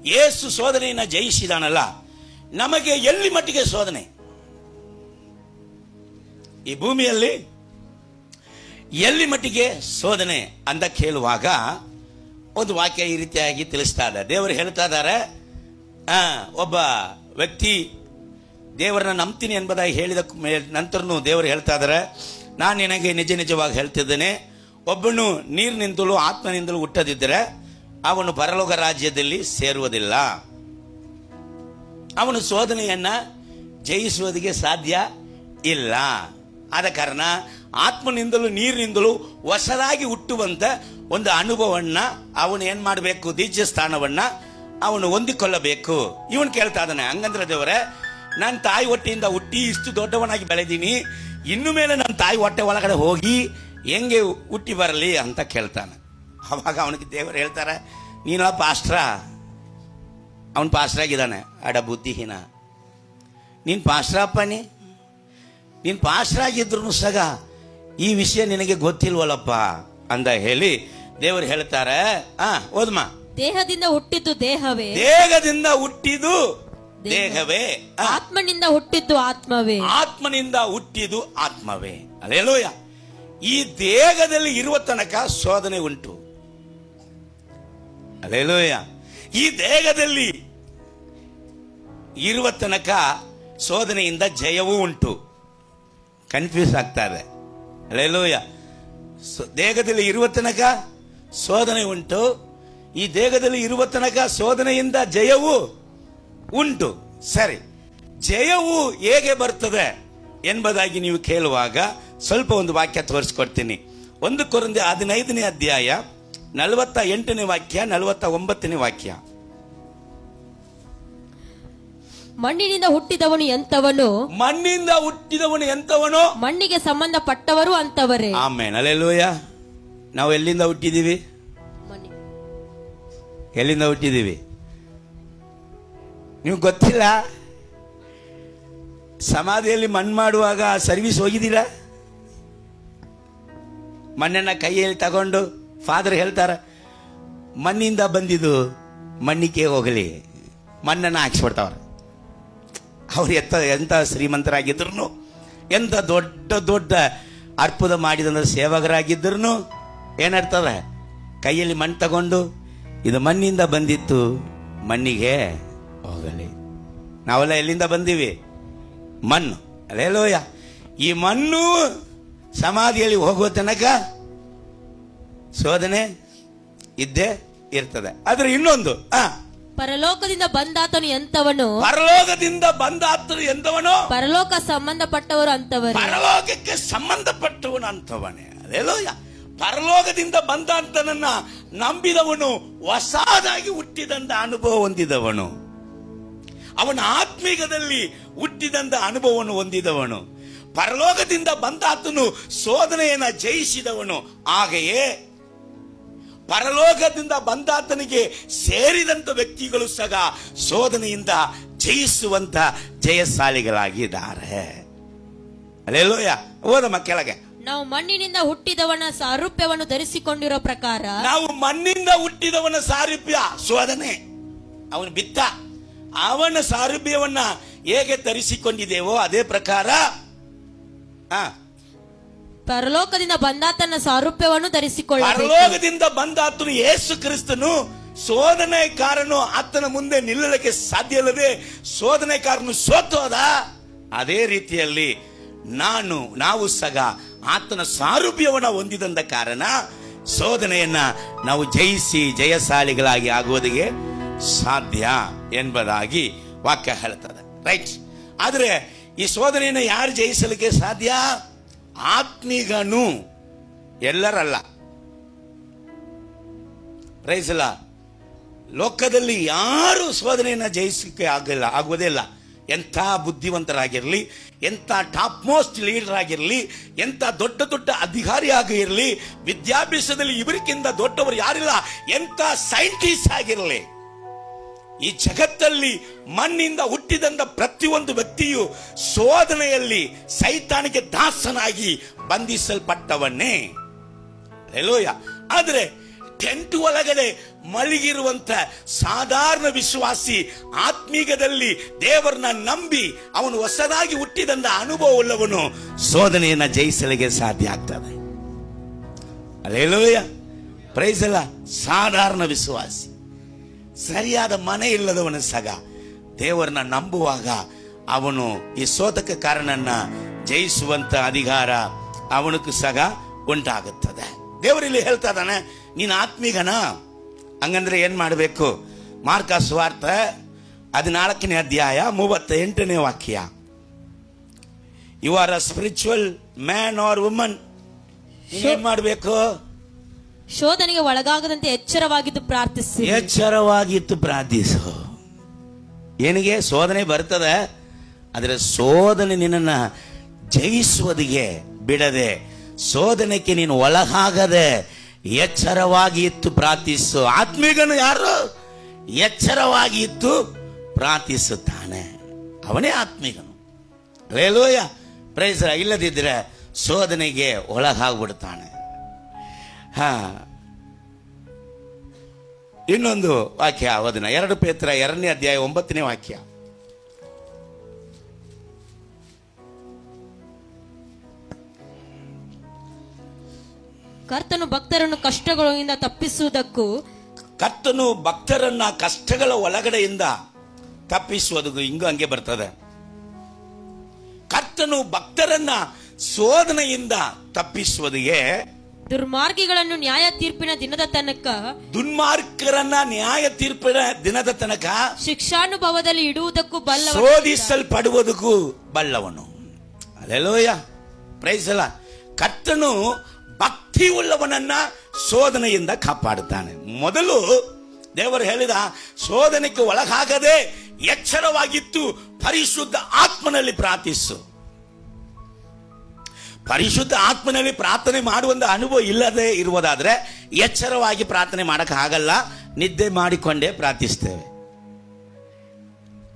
ಏಸು ಸೋದನೆಯನ್ನ ಜಯಿಸಿದಾನಲ್ಲ, ನಮಗೆ ಎಲ್ಲಿ ಮಟ್ಟಿಗೆ ಸೋದನೆ? ಈ ಭೂಮಿಯಲ್ಲಿ ಎಲ್ಲಿ ಮಟ್ಟಿಗೆ ಸೋದನೆ ಅಂತ ಕೇಳುವಾಗ ಒಂದು ವಾಕ್ಯ ಈ ರೀತಿಯಾಗಿ ತಿಳಿಸ್ತಾ ಇದೆ ದೇವರು ಹೇಳ್ತಾ ಇದ್ದಾರೆ ಒಬ್ಬ ವ್ಯಕ್ತಿ ದೇವರನ್ನ ನಂಬ್ತೀನಿ ಎಂಬುದಾಗಿ ಹೇಳಿದ ನಂತರನು ದೇವರು ಹೇಳ್ತಾ ಇದ್ದಾರೆ ನಾನು ನಿನಗೆ ನಿಜ ನಿಜವಾಗಿ ಹೇಳ್ತಿದ್ದೇನೆ, ಒಬ್ಬನು ನೀರಿನಿಂದಲೂ ಆತ್ಮನಿಂದಲೂ ಹುಟ್ಟದಿದ್ದರೆ ಅವನು ಪರಲೋಕ ರಾಜ್ಯದಲ್ಲಿ ಸೇರುವುದಿಲ್ಲ. ಅವನು ಶೋಧನೆಯನ್ನು ಜಯಿಸುವುದಕ್ಕೆ ಸಾಧ್ಯ ಇಲ್ಲ. ಆದ ಕಾರಣ ಆತ್ಮನಿಂದಲೂ ನೀರಿನಿಂದಲೂ ಹೊಸದಾಗಿ ಹುಟ್ಟುವಂತ ಒಂದು ಅನುಭವವನ್ನು ಅವನು ಏನು ಮಾಡಬೇಕು ದೀಜ್ಯ ಸ್ಥಾನವನ್ನ ಅವನು ಹೊಂದಿಕೊಳ್ಳಬೇಕು. ಇವನು ಕೇಳ್ತಾ ಇದ್ದಾನೆ, ಹಂಗಂದ್ರೆ ದೇವರೇ ನನ್ನ ತಾಯಿ ಹೊಟ್ಟೆಯಿಂದ ಹುಟ್ಟಿ ಇಷ್ಟು ದೊಡ್ಡವನಾಗಿ ಬೆಳೆದೀನಿ ಇನ್ನು ಮೇಲೆ ನನ್ನ ತಾಯಿ ಹೊಟ್ಟೆ ಒಳಗಡೆ ಹೋಗಿ ಹೆಂಗೆ ಹುಟ್ಟಿ ಬರಲಿ ಅಂತ ಕೇಳ್ತಾನೆ. ಅವಾಗ ಅವನಿಗೆ ದೇವರು ಹೇಳ್ತಾರೆ ನೀನು ಪಾಸ್ಟ್ರ ಅವನು ಪಾಸ್ಟ್ರಾಗಿದ್ದಾನೆ ಅಡ ಬುದ್ಧಿಹೀನ. ನೀನು ಪಾಸ್ಟ್ರಪ್ಪ ನೀ ನೀನು ಪಾಸ್ಟ್ರಾಗಿದ್ರು ಆಗಿದ್ರು ಸಗ ಈ ವಿಷಯ ನಿನಗೆ ಗೊತ್ತಿಲ್ವಲ್ಲಪ್ಪ ಅಂತ ಹೇಳಿ ದೇವರು ಹೇಳ್ತಾರೆ. ಆ ಓದ್ಮಾ. ದೇಹದಿಂದ ಹುಟ್ಟಿದ್ದು ದೇಹವೇ? ದೇಹದಿಂದ ಹುಟ್ಟಿದು ದೇಹವೇ ಆತ್ಮನಿಂದ ಹುಟ್ಟಿದ್ದು ಆತ್ಮವೇ. ಆತ್ಮನಿಂದ ಹುಟ್ಟಿದ್ದು ಆತ್ಮವೇ. ಅಲ್ಲೇಲೋಯ. ಈ ದೇಹದಲ್ಲಿ ಇರುವ ತನಕ ಶೋಧನೆ ಉಂಟು. ಅಲ್ಲೇಲೋಯ. ಈ ದೇಹದಲ್ಲಿ ಇರುವ ತನಕ ಶೋಧನೆಯಿಂದ ಜಯವೂ ಉಂಟು. ಕನ್ಫ್ಯೂಸ್ ಆಗ್ತಾರೆ ಸೊ- ದೇಹದಲ್ಲಿ ಇರುವ ತನಕ ಶೋಧನೆ ಉಂಟು. ಈ ದೇಹದಲ್ಲಿ ಇರುವ ತನಕ ಶೋಧನೆಯಿಂದ ಜಯವೂ ಉಂಟು. ಸರಿ. ಜಯವು ಹೇಗೆ ಬರ್ತದೆ ಎಂಬುದಾಗಿ ನೀವು ಕೇಳುವಾಗ ಸ್ವಲ್ಪ ಒಂದು ವಾಕ್ಯ ತೋರಿಸ್ಕೊಡ್ತೀನಿ. ಒಂದು ಕೊರಂದಿ ಹದಿನೈದನೇ ಅಧ್ಯಾಯ ನಲವತ್ತ ಎಂಟನೇ ವಾಕ್ಯ ನಲವತ್ತ ಒಂಬತ್ತನೇ ವಾಕ್ಯ. ಮಣ್ಣಿನಿಂದ ಹುಟ್ಟಿದವನು ಎಂತವನು ಮಣ್ಣಿಂದ ಹುಟ್ಟಿದವನು ಎಂತವನು ಮಣ್ಣಿಗೆ ಸಂಬಂಧಪಟ್ಟವರು ಅಂತವರೇ ಆಮೇಲೆ ಅಲ್ಲೆಲ್ಲೋಯ ನಾವು ಎಲ್ಲಿಂದ ಹುಟ್ಟಿದೀವಿ? ಎಲ್ಲಿಂದ ಹುಟ್ಟಿದೀವಿ? ನೀವು ಗೊತ್ತಿಲ್ಲ? ಸಮಾಧಿಯಲ್ಲಿ ಮಣ್ಣು ಮಾಡುವಾಗ ಸರ್ವಿಸ್ ಹೋಗಿದ್ದೀರ? ಮಣ್ಣನ್ನ ಕೈಯಲ್ಲಿ ತಗೊಂಡು ಫಾದರ್ ಹೇಳ್ತಾರ, ಮಣ್ಣಿಂದ ಬಂದಿದ್ದು ಮಣ್ಣಿಗೆ ಹೋಗಲಿ, ಮಣ್ಣನ್ನ ಹಾಕ್ಸ್ಬಿಡ್ತಾವ್ರ. ಅವ್ರು ಎತ್ತ, ಎಂತ ಶ್ರೀಮಂತರಾಗಿದ್ರು ಎಂತ ದೊಡ್ಡ ದೊಡ್ಡ ಅರ್ಪುದ ಮಾಡಿದಂದ್ರೆ ಸೇವಕರಾಗಿದ್ರು ಏನರ್ತದ ಕೈಯಲ್ಲಿ ಮಣ್ಣು ತಗೊಂಡು, ಇದು ಮಣ್ಣಿಂದ ಬಂದಿತ್ತು, ಮಣ್ಣಿಗೆ ಹೋಗಲಿ ನಾವೆಲ್ಲ ಎಲ್ಲಿಂದ ಬಂದೀವಿ? ಮಣ್ಣು. ಅಲ್ಲೇಲೋಯ. ಈ ಮಣ್ಣು ಸಮಾಧಿಯಲ್ಲಿ ಹೋಗುವ ತನಕ ಶೋಧನೆ ಇದ್ದೇ ಇರ್ತದೆ. ಆದ್ರೆ ಇನ್ನೊಂದು ಆ. ಪರಲೋಕದಿಂದ ಬಂದಾತನು ಎಂತವನು ಪರಲೋಕದಿಂದ ಬಂದಾತನು ಎಂತವನು ಪರಲೋಕ ಸಂಬಂಧಪಟ್ಟವರು ಅಂತವರು ಪರಲೋಕಕ್ಕೆ ಸಂಬಂಧಪಟ್ಟವನು ಅಂತವನೇ ಲೋಯ ಪರಲೋಕದಿಂದ ಬಂದ ಅಂತನನ್ನ ನಂಬಿದವನು ಹೊಸದಾಗಿ ಹುಟ್ಟಿದಂತ ಅನುಭವ ಹೊಂದಿದವನು. ಅವನ ಆತ್ಮೀಕದಲ್ಲಿ ಹುಟ್ಟಿದಂತ ಅನುಭವವನ್ನು ಹೊಂದಿದವನು. ಪರಲೋಕದಿಂದ ಬಂದಾತನು ಶೋಧನೆಯನ್ನ ಜಯಿಸಿದವನು. ಹಾಗೆಯೇ ಪರಲೋಕದಿಂದ ಬಂದಾತನಿಗೆ ಸೇರಿದಂತ ವ್ಯಕ್ತಿಗಳು ಸಹ ಶೋಧನೆಯಿಂದ ಜಯಿಸುವಂತ ಜಯಶಾಲಿಗಳಾಗಿದ್ದಾರೆ. ಅಲ್ಲೆಲ್ಲೋಯ ಓದಮ್ಮ ಕೆಳಗೆ. ನಾವು ಮಣ್ಣಿನಿಂದ ಹುಟ್ಟಿದವನ ಸಾರೂಪ್ಯವನ್ನು ಧರಿಸಿಕೊಂಡಿರೋ ಪ್ರಕಾರ ನಾವು ಮಣ್ಣಿಂದ ಹುಟ್ಟಿದವನ ಸಾರೂಪ್ಯ ಶೋಧನೆ. ಅವನು ಬಿತ್ತ. ಅವನ ಸಾರೂಪ್ಯವನ್ನ ಹೇಗೆ ತರಿಸಿಕೊಂಡಿದ್ದೇವೋ ಅದೇ ಪ್ರಕಾರ ಪರಲೋಕದಿಂದ ಬಂದಾತನ ಸಾರೂಪ್ಯವನ್ನು ಧರಿಸಿಕೊಳ್ಳ ಪರಲೋಕದಿಂದ ಬಂದಾತನು ಯೇಸು ಕ್ರಿಸ್ತನು ಶೋಧನೆಕಾರನು ಆತನ ಮುಂದೆ ನಿಲ್ಲಲಿಕ್ಕೆ ಸಾಧ್ಯ ಇಲ್ಲದೆ ಶೋಧನೆಕಾರನು ಸೋತೋದ ಅದೇ ರೀತಿಯಲ್ಲಿ ನಾನು ನಾವು ಸಗ ಆತನ ಸಾರೂಪ್ಯವನ್ನ ಹೊಂದಿದಂತ ಕಾರಣ ಸೋದನೆಯನ್ನ ನಾವು ಜಯಿಸಿ ಜಯಶಾಲಿಗಳಾಗಿ ಆಗುವುದಕ್ಕೆ ಸಾಧ್ಯ ಎಂಬುದಾಗಿ ವಾಕ್ಯ ಹೇಳ್ತದೆ. ರೈಟ್ ಆದರೆ ಈ ಶೋಧನೆಯನ್ನು ಯಾರು ಜಯಿಸಲಿಕ್ಕೆ ಸಾಧ್ಯ? ಆತ್ಮೀಗನು. ಎಲ್ಲರಲ್ಲ. ಪ್ರೈಸಲ್ಲ ಲೋಕದಲ್ಲಿ ಯಾರು ಸೋದನೆಯನ್ನು ಜಯಿಸಲಿಕ್ಕೆ ಆಗಲ್ಲ ಆಗುವುದೇ ಇಲ್ಲ. ಎಂಥ ಬುದ್ಧಿವಂತರಾಗಿರಲಿ, ಎಂಥ ಟಾಪ್ ಮೋಸ್ಟ್ ಲೀಡರ್ ಆಗಿರಲಿ, ಎಂಥ ದೊಡ್ಡ ದೊಡ್ಡ ಅಧಿಕಾರಿ ಆಗಿರಲಿ ವಿದ್ಯಾಭ್ಯಾಸದಲ್ಲಿ ಇವರಿಗಿಂತ ದೊಡ್ಡವರು ಯಾರಿಲ್ಲ, ಎಂಥ ಸೈಂಟಿಸ್ಟ್ ಆಗಿರಲಿ. ಈ ಜಗತ್ತಲ್ಲಿ ಮಣ್ಣಿಂದ ಹುಟ್ಟಿದಂತ ಪ್ರತಿಯೊಂದು ವ್ಯಕ್ತಿಯು ಶೋಧನೆಯಲ್ಲಿ ಸೈತಾನಿಗೆ ದಾಸನಾಗಿ ಬಂಧಿಸಲ್ಪಟ್ಟವನ್ನೇ ರೆಲೋಯ ಆದರೆ ಟೆಂಟ್ ಒಳಗಡೆ ಮಲಗಿರುವಂತ ಸಾಧಾರಣ ವಿಶ್ವಾಸಿ ಆತ್ಮೀಗದಲ್ಲಿ ದೇವರನ್ನ ನಂಬಿ ಅವನು ಹೊಸದಾಗಿ ಹುಟ್ಟಿದಂತ ಅನುಭವವುಳ್ಳವನು ಶೋಧನೆಯನ್ನ ಜಯಿಸಲಿಗೆ ಸಾಧ್ಯ ಆಗ್ತದೆ. ಅಲ್ಲೇಲೋಯ ಪ್ರೈಸ್ ಅಲ್ಲ, ಸಾಧಾರಣ ವಿಶ್ವಾಸಿ. ಸರಿಯಾದ ಮನೆ ಇಲ್ಲದವನ ಸಗ ದೇವರನ್ನ ನಂಬುವಾಗ ಅವನು ಈ ಸೋತಕ ಕಾರಣನ್ನ ಜಯಿಸುವಂತ ಅಧಿಕಾರ ಅವನಕ್ಕೂ ಸಹ ಉಂಟಾಗುತ್ತದೆ ದೇವರಿಲ್ಲಿ ಹೇಳ್ತಾ ಇದ್ದಾನೆ ನೀನು ಆತ್ಮೀಗನ ಹಂಗಂದ್ರೆ ಏನ್ ಮಾಡಬೇಕು ಮಾರ್ಕ ಸ್ವಾರ್ಥ ಹದಿನಾಲ್ಕನೇ ಅಧ್ಯಾಯ ಮೂವತ್ತ ಎಂಟನೇ ವಾಕ್ಯ you are a spiritual man or woman ಏನ್ ಮಾಡಬೇಕು ಶೋಧನೆಗೆ ಒಳಗಾಗದಂತೆ ಎಚ್ಚರವಾಗಿದ್ದು ಪ್ರಾರ್ಥಿಸಿ. ಎಚ್ಚರವಾಗಿತ್ತು ಪ್ರಾರ್ಥಿಸು. ಏನಿಗೆ? ಶೋಧನೆ ಬರ್ತದೆ, ಆದರೆ ಶೋಧನೆ ನಿನ್ನನ್ನ ಜಯಿಸುವುದಿಗೆ ಬಿಡದೆ, ಶೋಧನೆಗೆ ನೀನು ಒಳಗಾಗದೆ ಎಚ್ಚರವಾಗಿ ಇತ್ತು ಪ್ರಾರ್ಥಿಸು. ಆತ್ಮೀಗನು ಯಾರು? ಎಚ್ಚರವಾಗಿ ಇತ್ತು ಪ್ರಾರ್ಥಿಸುತ್ತಾನೆ. ಅವನೇ ಆತ್ಮೀಗನು. ರೇಲೋಯ ಪ್ರೈಸರ ಇಲ್ಲದಿದ್ದರೆ ಶೋಧನೆಗೆ ಒಳಗಾಗ್ಬಿಡ್ತಾನೆ. ಹಾ. ಇನ್ನೊಂದು ವಾಕ್ಯ ಅವಧನ ಎರಡು ಪೇತ್ರ ಎರಡನೇ ಅಧ್ಯಾಯ ಒಂಬತ್ತನೇ ವಾಕ್ಯ. ಕರ್ತನು ಭಕ್ತರನ್ನು ಕಷ್ಟಗಳಿಂದ ತಪ್ಪಿಸುವುದಕ್ಕೂ ಕರ್ತನು ಭಕ್ತರನ್ನ ಕಷ್ಟಗಳ ಒಳಗಡೆಯಿಂದ ತಪ್ಪಿಸುವುದು ಹಿಂಗೂ ಹಂಗೆ ಬರ್ತದೆ. ಕರ್ತನು ಭಕ್ತರನ್ನ ಶೋಧನೆಯಿಂದ ತಪ್ಪಿಸುವುದಿಗೆ ದುರ್ಮಾರ್ಗಿಗಳನ್ನು ನ್ಯಾಯ ತೀರ್ಪಿನ ದಿನದ ತನಕ ದುರ್ಮಾರ್ಗರನ್ನ ನ್ಯಾಯ ತೀರ್ಪಿನ ದಿನದ ತನಕ ಶಿಕ್ಷಾನುಭವದಲ್ಲಿ ಇಡುವುದಕ್ಕೂ ಬಲ್ಲ ಶೋಧಿಸಲ್ಪಡುವುದಕ್ಕೂ ಬಲ್ಲವನು. ಅಲ್ಲೆಲ್ಲೋಯ ಪ್ರೈಸಲ್ಲ ಕರ್ತನು ಭಕ್ತಿ ಉಳ್ಳವನನ್ನ ಶೋಧನೆಯಿಂದ ಕಾಪಾಡುತ್ತಾನೆ. ಮೊದಲು ದೇವರು ಹೇಳಿದ ಶೋಧನೆಗೆ ಒಳಗಾಗದೆ ಎಚ್ಚರವಾಗಿತ್ತು ಪರಿಶುದ್ಧ ಆತ್ಮನಲ್ಲಿ ಪ್ರಾರ್ಥಿಸು. ಪರಿಶುದ್ಧ ಆತ್ಮನಲ್ಲಿ ಪ್ರಾರ್ಥನೆ ಮಾಡುವಂತ ಅನುಭವ ಇಲ್ಲದೆ ಇರುವುದಾದ್ರೆ ಎಚ್ಚರವಾಗಿ ಪ್ರಾರ್ಥನೆ ಮಾಡಕ್ ಆಗಲ್ಲ. ನಿದ್ದೆ ಮಾಡಿಕೊಂಡೇ ಪ್ರಾರ್ಥಿಸ್ತೇವೆ.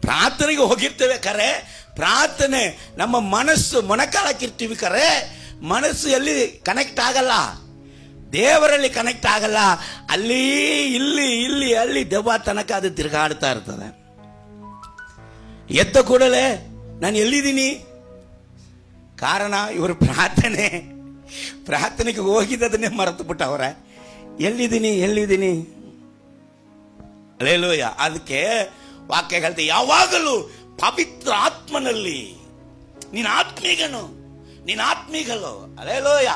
ಪ್ರಾರ್ಥನೆಗೆ ಹೋಗಿರ್ತೇವೆ ಕರೆ. ಪ್ರಾರ್ಥನೆ ನಮ್ಮ ಮನಸ್ಸು ಮೊಣಕಾಲಕ್ಕಿರ್ತೀವಿ ಕರೆ. ಮನಸ್ಸು ಎಲ್ಲಿ ಕನೆಕ್ಟ್ ಆಗಲ್ಲ. ದೇವರಲ್ಲಿ ಕನೆಕ್ಟ್ ಆಗಲ್ಲ. ಅಲ್ಲಿ, ಇಲ್ಲಿ ಇಲ್ಲಿ, ಅಲ್ಲಿ ದೆವ್ವ ತನಕ ಅದು ತಿರುಗಾಡ್ತಾ ಇರ್ತದೆ. ಎದ್ದ ಕೂಡಲೇ, ನಾನು ಎಲ್ಲಿದ್ದೀನಿ? ಕಾರಣ ಇವರು ಪ್ರಾರ್ಥನೆ. ಪ್ರಾರ್ಥನೆಗೆ ಹೋಗಿದ್ದದನ್ನೇ ಮರೆತು ಬಿಟ್ಟವ್ರೆ ಎಲ್ಲಿದ್ದೀನಿ ಎಲ್ಲಿದ್ದೀನಿ? ಅಲ್ಲೇಲೂಯ. ಅದಕ್ಕೆ ವಾಕ್ಯ ಹೇಳ್ತೆ, ಯಾವಾಗಲೂ ಪವಿತ್ರ ಆತ್ಮನಲ್ಲಿ ನೀನು ಆತ್ಮೀಗನು, ನೀನು ಆತ್ಮೀಗಲು. ಅಲ್ಲೇಲೋಯ.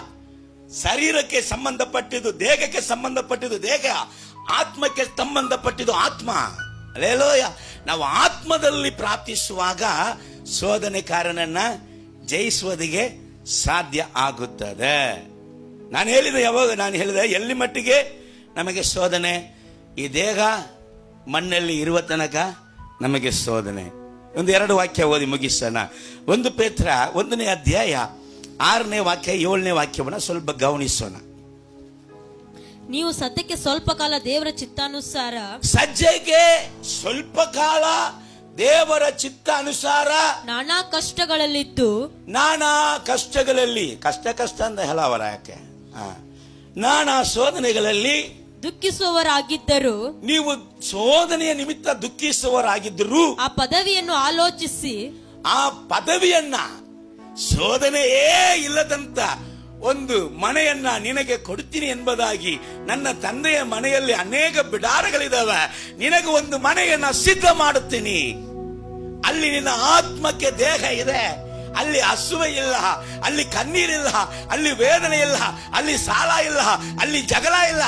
ಶರೀರಕ್ಕೆ ಸಂಬಂಧಪಟ್ಟಿದ್ದು ದೇಹಕ್ಕೆ ಸಂಬಂಧಪಟ್ಟಿದ್ದು ದೇಹ, ಆತ್ಮಕ್ಕೆ ಸಂಬಂಧಪಟ್ಟಿದ್ದು ಆತ್ಮ. ಅಲ್ಲೇಲೋಯ. ನಾವು ಆತ್ಮದಲ್ಲಿ ಪ್ರಾರ್ಥಿಸುವಾಗ ಶೋಧನೆಕಾರನನ್ನ ಜಯಿಸುವುದಿಗೆ ಸಾಧ್ಯ ಆಗುತ್ತದೆ. ನಾನು ಹೇಳಿದೆ ಯಾವಾಗ ನಾನು ಹೇಳಿದೆ ಎಲ್ಲಿ ಮಟ್ಟಿಗೆ? ನಮಗೆ ಶೋಧನೆ. ಈ ದೇಹ ಮಣ್ಣಲ್ಲಿ ಇರುವ ತನಕ ನಮಗೆ ಶೋಧನೆ. ಒಂದು ಎರಡು ವಾಕ್ಯ ಓದಿ ಮುಗಿಸೋಣ. ಒಂದು ಪೇತ್ರ ಒಂದನೇ ಅಧ್ಯಾಯ ಆರನೇ ವಾಕ್ಯ ಏಳನೇ ವಾಕ್ಯವನ್ನು ಸ್ವಲ್ಪ ಗಮನಿಸೋಣ. ನೀವು ಸದ್ಯಕ್ಕೆ ಸ್ವಲ್ಪ ಕಾಲ ದೇವರ ಚಿತ್ತಾನುಸಾರ ಸಜ್ಜೆಗೆ ಸ್ವಲ್ಪ ಕಾಲ ದೇವರ ಚಿತ್ತ ಅನುಸಾರ ನಾನಾ ಕಷ್ಟಗಳಲ್ಲಿದ್ದು ನಾನಾ ಕಷ್ಟಗಳಲ್ಲಿ ಕಷ್ಟ ಕಷ್ಟ ಅಂತ ಹೇಳವರ ಯಾಕೆ. ನಾನಾ ಶೋಧನೆಗಳಲ್ಲಿ ದುಃಖಿಸುವವರಾಗಿದ್ದರು ನೀವು ಶೋಧನೆಯ ನಿಮಿತ್ತ ದುಃಖಿಸುವವರಾಗಿದ್ದರು ಆ ಪದವಿಯನ್ನು ಆಲೋಚಿಸಿ ಆ ಪದವಿಯನ್ನ ಶೋಧನೆಯೇ ಇಲ್ಲದಂತ ಒಂದು ಮನೆಯನ್ನ ನಿನಗೆ ಕೊಡ್ತೀನಿ ಎಂಬುದಾಗಿ ನನ್ನ ತಂದೆಯ ಮನೆಯಲ್ಲಿ ಅನೇಕ ಬಿಡಾರಗಳಿದಾವೆ. ನಿನಗೆ ಒಂದು ಮನೆಯನ್ನ ಸಿದ್ಧ ಮಾಡುತ್ತೀನಿ. ಅಲ್ಲಿ ನಿನ್ನ ಆತ್ಮಕ್ಕೆ ದೇಹ ಇದೆ. ಅಲ್ಲಿ ಹಸುವೆ ಇಲ್ಲ, ಅಲ್ಲಿ ಕಣ್ಣೀರಿಲ್ಲ ಅಲ್ಲಿ ವೇದನೆ ಇಲ್ಲ, ಅಲ್ಲಿ ಸಾಲ ಇಲ್ಲ, ಅಲ್ಲಿ ಜಗಳ ಇಲ್ಲ.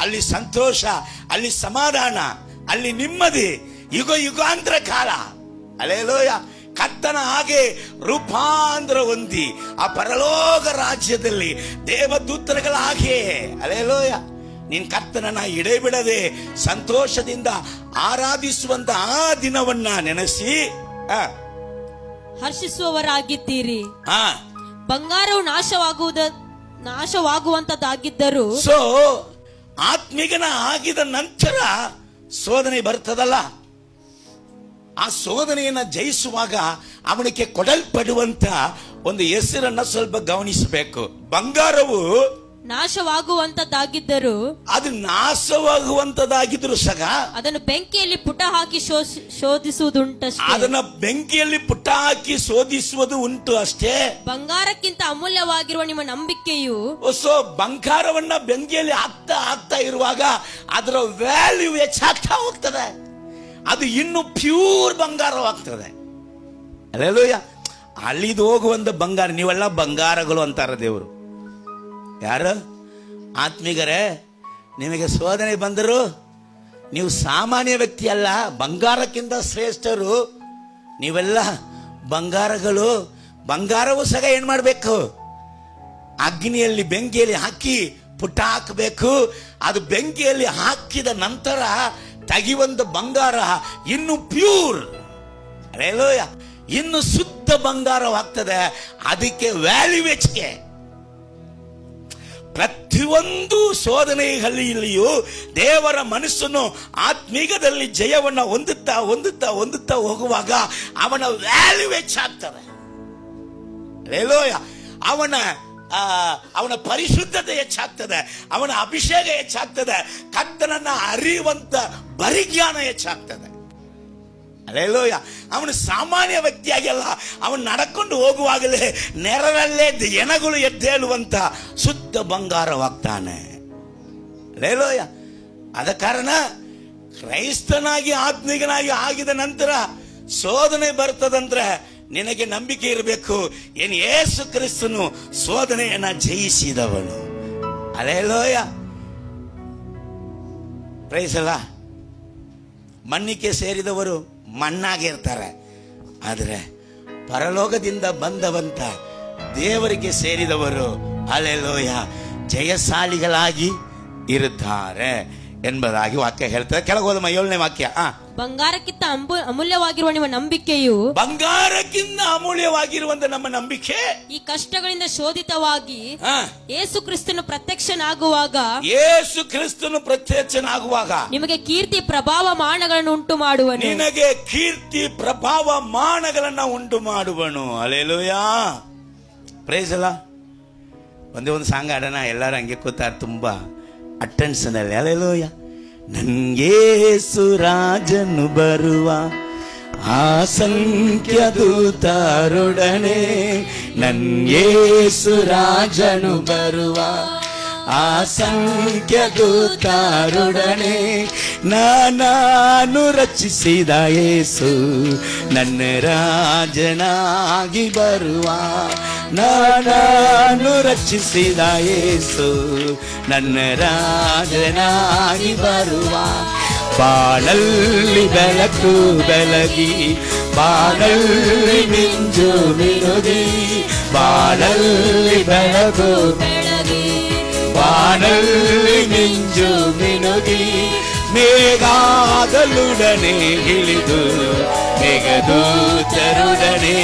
ಅಲ್ಲಿ ಸಂತೋಷ, ಅಲ್ಲಿ ಸಮಾಧಾನ, ಅಲ್ಲಿ ನೆಮ್ಮದಿ, ಯುಗ ಯುಗಾಂತರ ಕಾಲ. ಅಲೇಲೋಯ ಕತ್ತನ ಹಾಗೆ ರೂಪಾಂತರ ಹೊಂದಿ ಆ ಪರಲೋಕ ರಾಜ್ಯದಲ್ಲಿ ದೇವದೂತರಗಳ ಹಾಗೆ ಅಲೇಲೋಯ ನೀನ್ ಕರ್ತನನ್ನ ಇಡಬಿಡದೆ ಸಂತೋಷದಿಂದ ಆರಾಧಿಸುವಂತ ಆ ದಿನವನ್ನ ನೆನೆಸಿ. ಹರ್ಷಿಸುವವರಾಗಿದ್ದೀರಿ. ಆ. ಬಂಗಾರವು ನಾಶವಾಗುವುದ ನಾಶವಾಗುವಂತದ್ದಾಗಿದ್ದರು ಸೊ ಆತ್ಮೀಗನ ಆಗಿದ ನಂತರ ಸೋದನೆ ಬರ್ತದಲ್ಲ? ಆ ಸೋದನೆಯನ್ನ ಜಯಿಸುವಾಗ ಅವನಿಗೆ ಕೊಡಲ್ಪಡುವಂತ ಒಂದು ಹೆಸರನ್ನ ಸ್ವಲ್ಪ ಗಮನಿಸಬೇಕು. ಬಂಗಾರವು ನಾಶವಾಗುವಂತದ್ದಾಗಿದ್ದರು ಅದು ನಾಶವಾಗುವಂತದಾಗಿದ್ರು ಸಹ ಅದನ್ನು ಬೆಂಕಿಯಲ್ಲಿ ಪುಟ ಹಾಕಿ ಶೋಧಿಸುವುದುಂಟ ಅದನ್ನ ಬೆಂಕಿಯಲ್ಲಿ ಪುಟ ಹಾಕಿ ಶೋಧಿಸುವುದು ಉಂಟು ಅಷ್ಟೇ. ಬಂಗಾರಕ್ಕಿಂತ ಅಮೂಲ್ಯವಾಗಿರುವ ನಿಮ್ಮ ನಂಬಿಕೆಯು ಸೊ ಬಂಗಾರವನ್ನ ಬೆಂಕಿಯಲ್ಲಿ ಹಾಕ್ತಾ ಹಾಕ್ತಾ ಇರುವಾಗ ಅದರ ವ್ಯಾಲ್ಯೂ ಹೆಚ್ಚಾಗ್ತಾ ಹೋಗ್ತದೆ. ಅದು ಇನ್ನು ಪ್ಯೂರ್ ಬಂಗಾರವಾಗ್ತದೆ. ಅಲ್ಲೆಲ್ಲೂಯ್ಯ ಅಲ್ಲಿದು ಹೋಗುವಂತ ಬಂಗಾರ ನೀವೆಲ್ಲ ಬಂಗಾರಗಳು ಅಂತಾರ ದೇವರು. ಯಾರು? ಆತ್ಮೀಗರೇ ನಿಮಗೆ ಶೋಧನೆ ಬಂದರು ನೀವು ಸಾಮಾನ್ಯ ವ್ಯಕ್ತಿ ಅಲ್ಲ, ಬಂಗಾರಕ್ಕಿಂತ ಶ್ರೇಷ್ಠರು. ನೀವೆಲ್ಲ ಬಂಗಾರಗಳು, ಬಂಗಾರವು ಸಹ ಏನು ಮಾಡಬೇಕು? ಅಗ್ನಿಯಲ್ಲಿ ಬೆಂಕಿಯಲ್ಲಿ ಹಾಕಿ ಪುಟ್ಟ ಹಾಕಬೇಕು. ಅದು ಬೆಂಕಿಯಲ್ಲಿ ಹಾಕಿದ ನಂತರ ತಗಿವಂತ ಬಂಗಾರ ಇನ್ನು ಪ್ಯೂರ್. ಇನ್ನು ಶುದ್ಧ ಬಂಗಾರವಾಗ್ತದೆ. ಅದಕ್ಕೆ ವ್ಯಾಲ್ಯೂ ಹೆಚ್ಚಿಗೆ. ಪ್ರತಿಯೊಂದು ಶೋಧನೆಗಳಲ್ಲಿಯೂ ದೇವರ ಮನಸ್ಸನ್ನು ಆತ್ಮೀಗದಲ್ಲಿ ಜಯವನ್ನ ಹೊಂದುತ್ತಾ ಹೊಂದುತ್ತಾ ಹೊಂದುತ್ತಾ ಹೋಗುವಾಗ ಅವನ ವ್ಯಾಲ್ಯೂ ಹೆಚ್ಚಾಗ್ತದೆ ರೇಲೋಯ ಅವನ ಆ, ಅವನ ಪರಿಶುದ್ಧತೆ ಹೆಚ್ಚಾಗ್ತದೆ. ಅವನ ಅಭಿಷೇಕ ಹೆಚ್ಚಾಗ್ತದೆ. ಕರ್ತನನ್ನ ಅರಿಯುವಂತ ಪರಿಜ್ಞಾನ ಹೆಚ್ಚಾಗ್ತದೆ. ಅಲ್ಲೇಲೋಯ. ಅವನು ಸಾಮಾನ್ಯ ವ್ಯಕ್ತಿಯಾಗಿಲ್ಲ ಅವನು ನಡ್ಕೊಂಡು ಹೋಗುವಾಗಲೇ ನೆರಳಲ್ಲೇ ಎನಗಳು ಎದ್ದೇಳುವಂತ ಶುದ್ಧ ಬಂಗಾರವಾಗ್ತಾನೆ. ಅಲ್ಲೇಲೋಯ. ಆದ ಕಾರಣ ಕ್ರೈಸ್ತನಾಗಿ, ಆತ್ಮಿಕನಾಗಿ ಆಗಿದ ನಂತರ ಶೋಧನೆ ಬರ್ತದಂದ್ರೆ ನಿನಗೆ ನಂಬಿಕೆ ಇರಬೇಕು. ಏನು ಏಸು ಕ್ರಿಸ್ತನು ಶೋಧನೆಯನ್ನ ಜಯಿಸಿದವನು. ಅಲ್ಲೇಲೋಯ. ಪ್ರೈಸಲ್ಲ ಮಣ್ಣಿಗೆ ಸೇರಿದವರು ಮಣ್ಣಾಗಿರ್ತಾರೆ. ಆದರೆ ಪರಲೋಕದಿಂದ ಬಂದವಂತ ದೇವರಿಗೆ ಸೇರಿದವರು ಅಲೆಲೋಯ ಜಯಶಾಲಿಗಳಾಗಿ ಇರುತ್ತಾರೆ. ಎಂಬುದಾಗಿ ವಾಕ್ಯ ಹೇಳ್ತಾರೆ ಹೋದ ಏಳನೇ ವಾಕ್ಯ. ಆ. ಬಂಗಾರಕ್ಕಿಂತ ಅಮೂಲ್ಯವಾಗಿರುವ ನಿಮ್ಮ ನಂಬಿಕೆಯು? ಬಂಗಾರಕ್ಕಿಂತ ಅಮೂಲ್ಯವಾಗಿರುವಂತ ನಮ್ಮ ನಂಬಿಕೆ? ಈ ಕಷ್ಟಗಳಿಂದ ಶೋಧಿತವಾಗಿ ಯೇಸು ಕ್ರಿಸ್ತನು ಪ್ರತ್ಯಕ್ಷನಾಗುವಾಗ ಯೇಸು ಕ್ರಿಸ್ತನು ಪ್ರತ್ಯಕ್ಷನಾಗುವಾಗ ನಿಮಗೆ ಕೀರ್ತಿ ಪ್ರಭಾವ ಮಾನಗಳನ್ನು ಉಂಟು ಮಾಡುವ ನಿನಗೆ ಕೀರ್ತಿ ಪ್ರಭಾವ ಮಾನಗಳನ್ನ ಉಂಟು ಮಾಡುವನು. ಅಲೆಲುಯಾ. ಪ್ರೈಸ್ ಅಲ್ಲ ಒಂದೇ ಒಂದು ಸಾಂಗ್ ಆಡೋಣ ಎಲ್ಲರೂ ಹಂಗೆ ಕೂತಾರೆ ತುಂಬಾ. ಅಟೆನ್ಷನ್ ಅಲ್ಲಿ ಅಲೆಲುಯ ನಂಗೆ ರಾಜನು ಬರುವ ಆ ಸಂಖ್ಯ ದೂತರೊಡನೆ ನನ್ಗೆ ರಾಜನು ಬರುವ ಆ ಸಂಖ್ಯ ದೂತರೊಡನೆ ನಾನಾನು ರಚಿಸಿದ ಯೇಸು ನನ್ನ ರಾಜನಾಗಿ ಬರುವ ನಾನಾನು ರಚಿಸಿದ ಯೇಸು. ನನ್ನ ರಾಜನಾಗಿ ಬರುವ ಬಾಳಲ್ಲಿ ಬೆಳಕು ಬೆಳಗಿ ಬಾಳಲ್ಲಿ ಮಿಂಜು ಮಿನುಗಿ ಬಾಳಲ್ಲಿ ಬೆಳಕು ಬಾಣಲ್ಲಿ ಮಿಂಜು ಮಿನುಗಿ. ಮೇಘಾದಲುಡನೆ ಇಳಿದು, ಮೇಘದೂತರುಡನೆ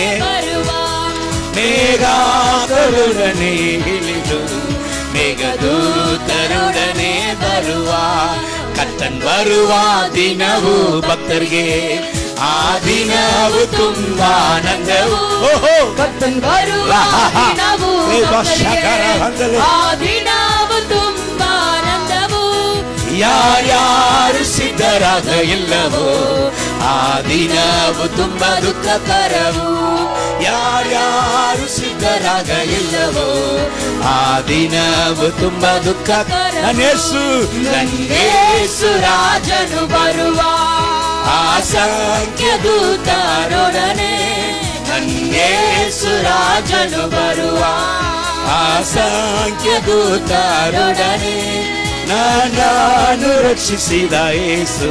ಮೇಘಾದಲುಡನೆ ಇಳಿದು ಮೇಘದೂತರುಡನೆ ಬರುವ ಕತ್ತನ್ ಬರುವ ದಿನವು ಭಕ್ತರಿಗೆ ಆ ದಿನವು ತುಂಬಾ ಆನಂದವು ಓಹೋ ಕರ್ತನ್ ಬರುವ ದಿನವು ಏ ವರ್ಷಕರ ಹಂಗಲು. ಆ ದಿನವು ತುಂಬಾ ಆನಂದವು ಯಾರ್ಯಾರು ಸಿದ್ಧರಾಗ ಇಲ್ಲವೋ ಆ ದಿನವು ತುಂಬ ದುಃಖಕರವು ಯಾರ್ಯಾರು ಸಿದ್ಧರಾಗ ಇಲ್ಲವೋ ಆ ದಿನವು ತುಂಬ ದುಃಖ. ನನ್ನೇಸು ನನ್ನೇಸು ರಾಜನು ಬರುವ ಅಸಂಖ್ಯ ದೂತರೊಡನೆ. ನನ್ನೇಸು ರಾಜನು ಬರುವ ಅಸಂಖ್ಯ ದೂತರೊಡನೆ. ನಾನು ರಕ್ಷಿಸಿದ ಯೇಸು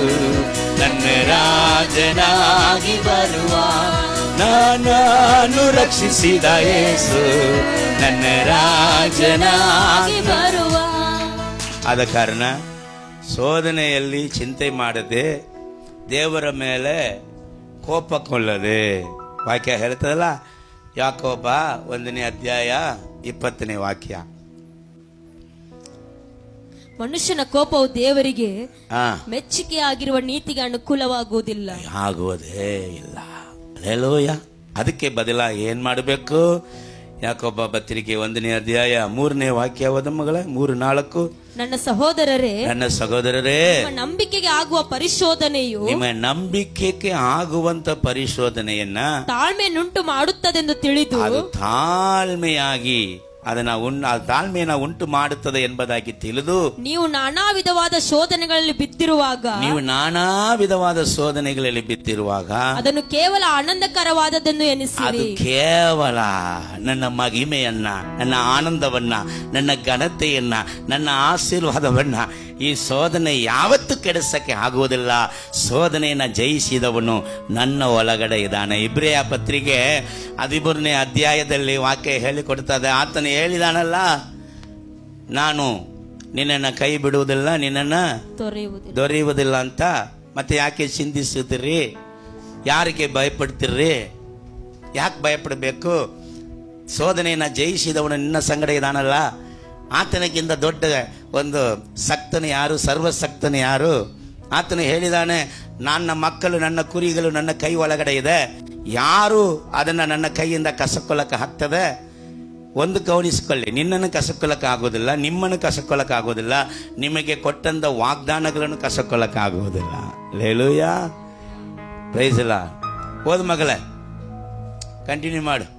ನನ್ನ ರಾಜನಾಗಿ ಬರುವ. ನಾನು ರಕ್ಷಿಸಿದ ಯೇಸು ನನ್ನ ರಾಜನಾಗಿ ಬರುವ. ಆದ ಕಾರಣ ಶೋಧನೆಯಲ್ಲಿ ಚಿಂತೆ ಮಾಡದೆ ದೇವರ ಮೇಲೆ ಕೋಪ ಕೊಳ್ಳದೆ ವಾಕ್ಯ ಹೇಳ್ತದಲ್ಲ ಯಾಕೋಬ ಒಂದನೇ ಅಧ್ಯಾಯ ಇಪ್ಪತ್ತನೇ ವಾಕ್ಯ. ಮನುಷ್ಯನ ಕೋಪವು ದೇವರಿಗೆ ಮೆಚ್ಚುಗೆ ಆಗಿರುವ ನೀತಿಗೆ ಅನುಕೂಲವಾಗುವುದಿಲ್ಲ. ಆಗುವುದೇ ಇಲ್ಲ. ಅಲ್ಲೇಲೂಯ ಅದಕ್ಕೆ ಬದಲ ಏನ್ ಮಾಡಬೇಕು? ಯಾಕೊಬ್ಬ ಪತ್ರಿಕೆ ಒಂದನೇ ಅಧ್ಯಾಯ ಮೂರನೇ ವಾಕ್ಯ ಮಗಳ ಮೂರು ನಾಲ್ಕು. ನನ್ನ ಸಹೋದರರೇ ನನ್ನ ಸಹೋದರರೇ. ನಂಬಿಕೆಗೆ ಆಗುವ ಪರಿಶೋಧನೆಯು ನಿಮ್ಮ ನಂಬಿಕೆಗೆ ಆಗುವಂತ ಪರಿಶೋಧನೆಯನ್ನ ತಾಳ್ಮೆಯನ್ನುಂಟು ಮಾಡುತ್ತದೆಂದು ತಿಳಿದು ಅದು ತಾಳ್ಮೆಯಾಗಿ ಅದನ್ನ ಉನ್ ಆ ತಾಳ್ಮೆಯನ್ನ ಉಂಟು ಮಾಡುತ್ತದೆ ಎಂಬುದಾಗಿ ತಿಳಿದು ನೀವು ನಾನಾ ವಿಧವಾದ ಶೋಧನೆಗಳಲ್ಲಿ ಬಿದ್ದಿರುವಾಗ ನೀವು ನಾನಾ ವಿಧವಾದ ಶೋಧನೆಗಳಲ್ಲಿ ಬಿದ್ದಿರುವಾಗ ಅದನ್ನು ಕೇವಲ ಆನಂದಕರವಾದದ್ದೆಂದು ಅದು ಕೇವಲ ನನ್ನ ಮಹಿಮೆಯನ್ನ ನನ್ನ ಆನಂದವನ್ನ ನನ್ನ ಘನತೆಯನ್ನ ನನ್ನ ಆಶೀರ್ವಾದವನ್ನ ಈ ಶೋಧನೆ ಯಾವತ್ತೂ ಕೆಡಿಸಕ್ಕೆ ಆಗುವುದಿಲ್ಲ. ಸೋದನೆಯನ್ನು ಜಯಿಸಿದವನು ನನ್ನ ಒಳಗಡೆ ಇದ್ದಾನೆ. ಇಬ್ರಿಯ ಪತ್ರಿಕೆ ಹದಿಮೂರನೇ ಅಧ್ಯಾಯದಲ್ಲಿ ವಾಕ್ಯ ಹೇಳಿಕೊಡ್ತದೆ. ಆತನು ಹೇಳಿದಾನಲ್ಲ ನಾನು ನಿನ್ನನ್ನು ಕೈ ಬಿಡುವುದಿಲ್ಲ ನಿನ್ನನ್ನು ದೊರೆಯುವುದಿಲ್ಲ ಅಂತ. ಮತ್ತೆ ಯಾಕೆ ಚಿಂತಿಸುತ್ತೀರಿ? ಯಾರಿಗೆ ಭಯಪಡ್ತೀರಿ? ಯಾಕೆ ಭಯಪಡಬೇಕು? ಸೋದನೆಯನ್ನ ಜಯಿಸಿದವನು ನಿನ್ನ ಸಂಗಡ ಇದಾನಲ್ಲ ಆತನಿಗಿಂತ ದೊಡ್ಡ ಒಂದು ಸಕ್ತನು ಯಾರು? ಸರ್ವಸಕ್ತನು ಯಾರು? ಆತನು ಹೇಳಿದಾನೆ, ನನ್ನ ಮಕ್ಕಳು, ನನ್ನ ಕುರಿಗಳು ನನ್ನ ಕೈ ಒಳಗಡೆ ಇದೆ. ಯಾರು ಅದನ್ನ ನನ್ನ ಕೈಯಿಂದ ಕಸಕೊಳ್ಳಕ್ಕೆ ಹಾಕ್ತದೆ? ಒಂದು ಗೌನಿಸಿಕೊಳ್ಳಿ. ನಿನ್ನನ್ನು ಕಸಕೊಳ್ಳಕ್ಕೆ ಆಗೋದಿಲ್ಲ ನಿಮ್ಮನ್ನು ಕಸಕೊಳ್ಳಕ್ಕೆ ಆಗೋದಿಲ್ಲ ನಿಮಗೆ ಕೊಟ್ಟಂತ ವಾಗ್ದಾನಗಳನ್ನು ಕಸಕೊಳ್ಳಕ್ಕೆ ಆಗುವುದಿಲ್ಲ. ಲೇಲೂಯ ಪ್ರೈಸಲ್ಲ ಹೋದ ಮಗಳೇ ಕಂಟಿನ್ಯೂ ಮಾಡು.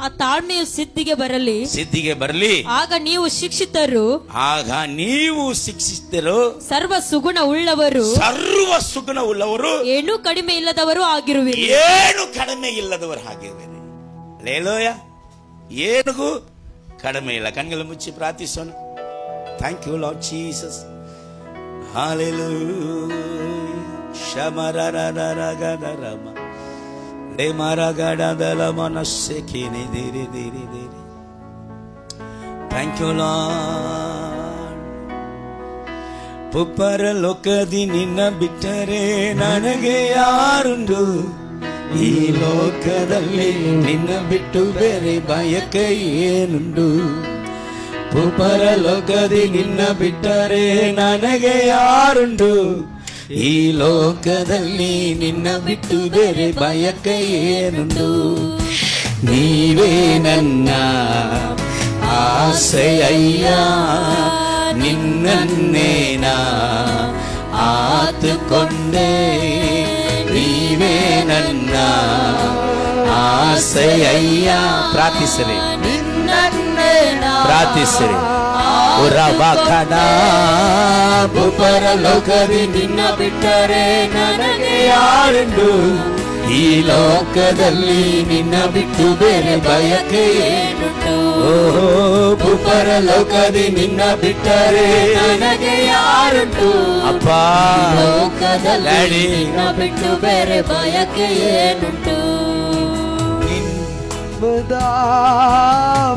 ಆ ತಾಳ್ಮೆಯು ಸಿದ್ಧಿಗೆ ಬರಲಿ. ಸಿದ್ಧಿಗೆ ಬರಲಿ. ಆಗ ನೀವು ಶಿಕ್ಷಿತರು. ಆಗ ನೀವು ಶಿಕ್ಷಿಸಿದರು ಸರ್ವ ಸುಗುಣ ಉಳ್ಳವರು. ಸರ್ವ ಸುಗುಣ ಉಳ್ಳವರು. ಏನೂ ಕಡಿಮೆ ಇಲ್ಲದವರು ಆಗಿರುವಿರಿ. ಏನು ಕಡಿಮೆ ಇಲ್ಲದವರು ಆಗಿರುವೆ ಲೇಲೋಯ ಏನಿಗೂ ಕಡಿಮೆ ಇಲ್ಲ. ಕಣ್ಗಳು ಮುಚ್ಚಿ ಪ್ರಾರ್ಥಿಸೋಣ. ಥ್ಯಾಂಕ್ ಯು ಲಾರ್ಡ್ ಜೀಸಸ್ ಹಾಲೆಲು ಶಮರರರಗದರಮ ಲೇ ಮರಗಡದಲ ಮನಸ್ಸೆ ಕಿನಿ ದಿರಿ ಥ್ಯಾಂಕ್ ಯು ಲಾರ್ಡ್ ಪುಪ್ಪರ ಲೋಕದಿ ನಿನ್ನ ಬಿಟ್ಟರೆ ನನಗೆ ಯಾರುಂಡು ಈ ಲೋಕದಲ್ಲಿ ನಿನ್ನ ಬಿಟ್ಟು ಬೇರೆ ಬಯಕೆ ಏನುಂಡು ಪುಪ್ಪರ ಲೋಕದಿ ನಿನ್ನ ಬಿಟ್ಟರೆ ನನಗೆ ಯಾರುಂಡು ಈ ಲೋಕದಲ್ಲಿ ನಿನ್ನ ಬಿಟ್ಟು ಬೇರೆ ಬಯಕೆ ಏನುಂಡು ನೀವೇ ನನ್ನ ಆಸೆಯಯ್ಯ ನಿನ್ನನ್ನೇನಾ ಆತುಕೊಂಡೆ ನೀವೇ ನನ್ನ ಆಸೆಯಯ್ಯ ಪ್ರಾರ್ಥಿಸಿರಿ ಪ್ರಾರ್ಥಿಸಿರಿ ಉರಬಕಡ ಭೂಪರ ಲೋಕದಿ ನಿನ್ನ ಬಿಟ್ಟರೆ ನನಗೆ ಯಾರೆಂದು? ಈ ಲೋಕದಲ್ಲಿ ನಿನ್ನ ಬಿಟ್ಟು ಬೇರೆ ಬಯಕೆ ಏನುಂಟು? ಓಹೋ ಭೂಪರ ಲೋಕದಿ ನಿನ್ನ ಬಿಟ್ಟರೆ ನನಗೆ ಯಾರುಂಟು? ಅಪ್ಪ ಲೋಕದಲ್ಲಿ ನಿನ್ನ ಬಿಟ್ಟು ಬೇರೆ ಬಯಕೆ ಏನುಂಟು?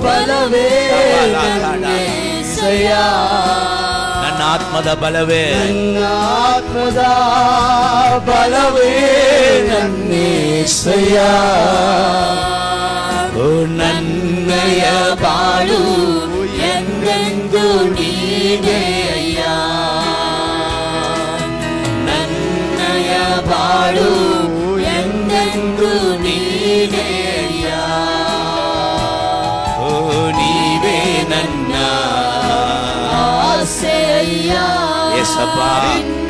ಬಲವೇ ನನ್ನ ಆತ್ಮದ ಬಲವೇ ಆತ್ಮದ ಬಲವೇ ನನ್ನೇಸಯ್ಯ ಓ ನನ್ನಯ ಬಾಳು ಎಂದೆಂದು ನೀನೇ ಅಯ್ಯ ನನ್ನಯ ಬಾಳು above.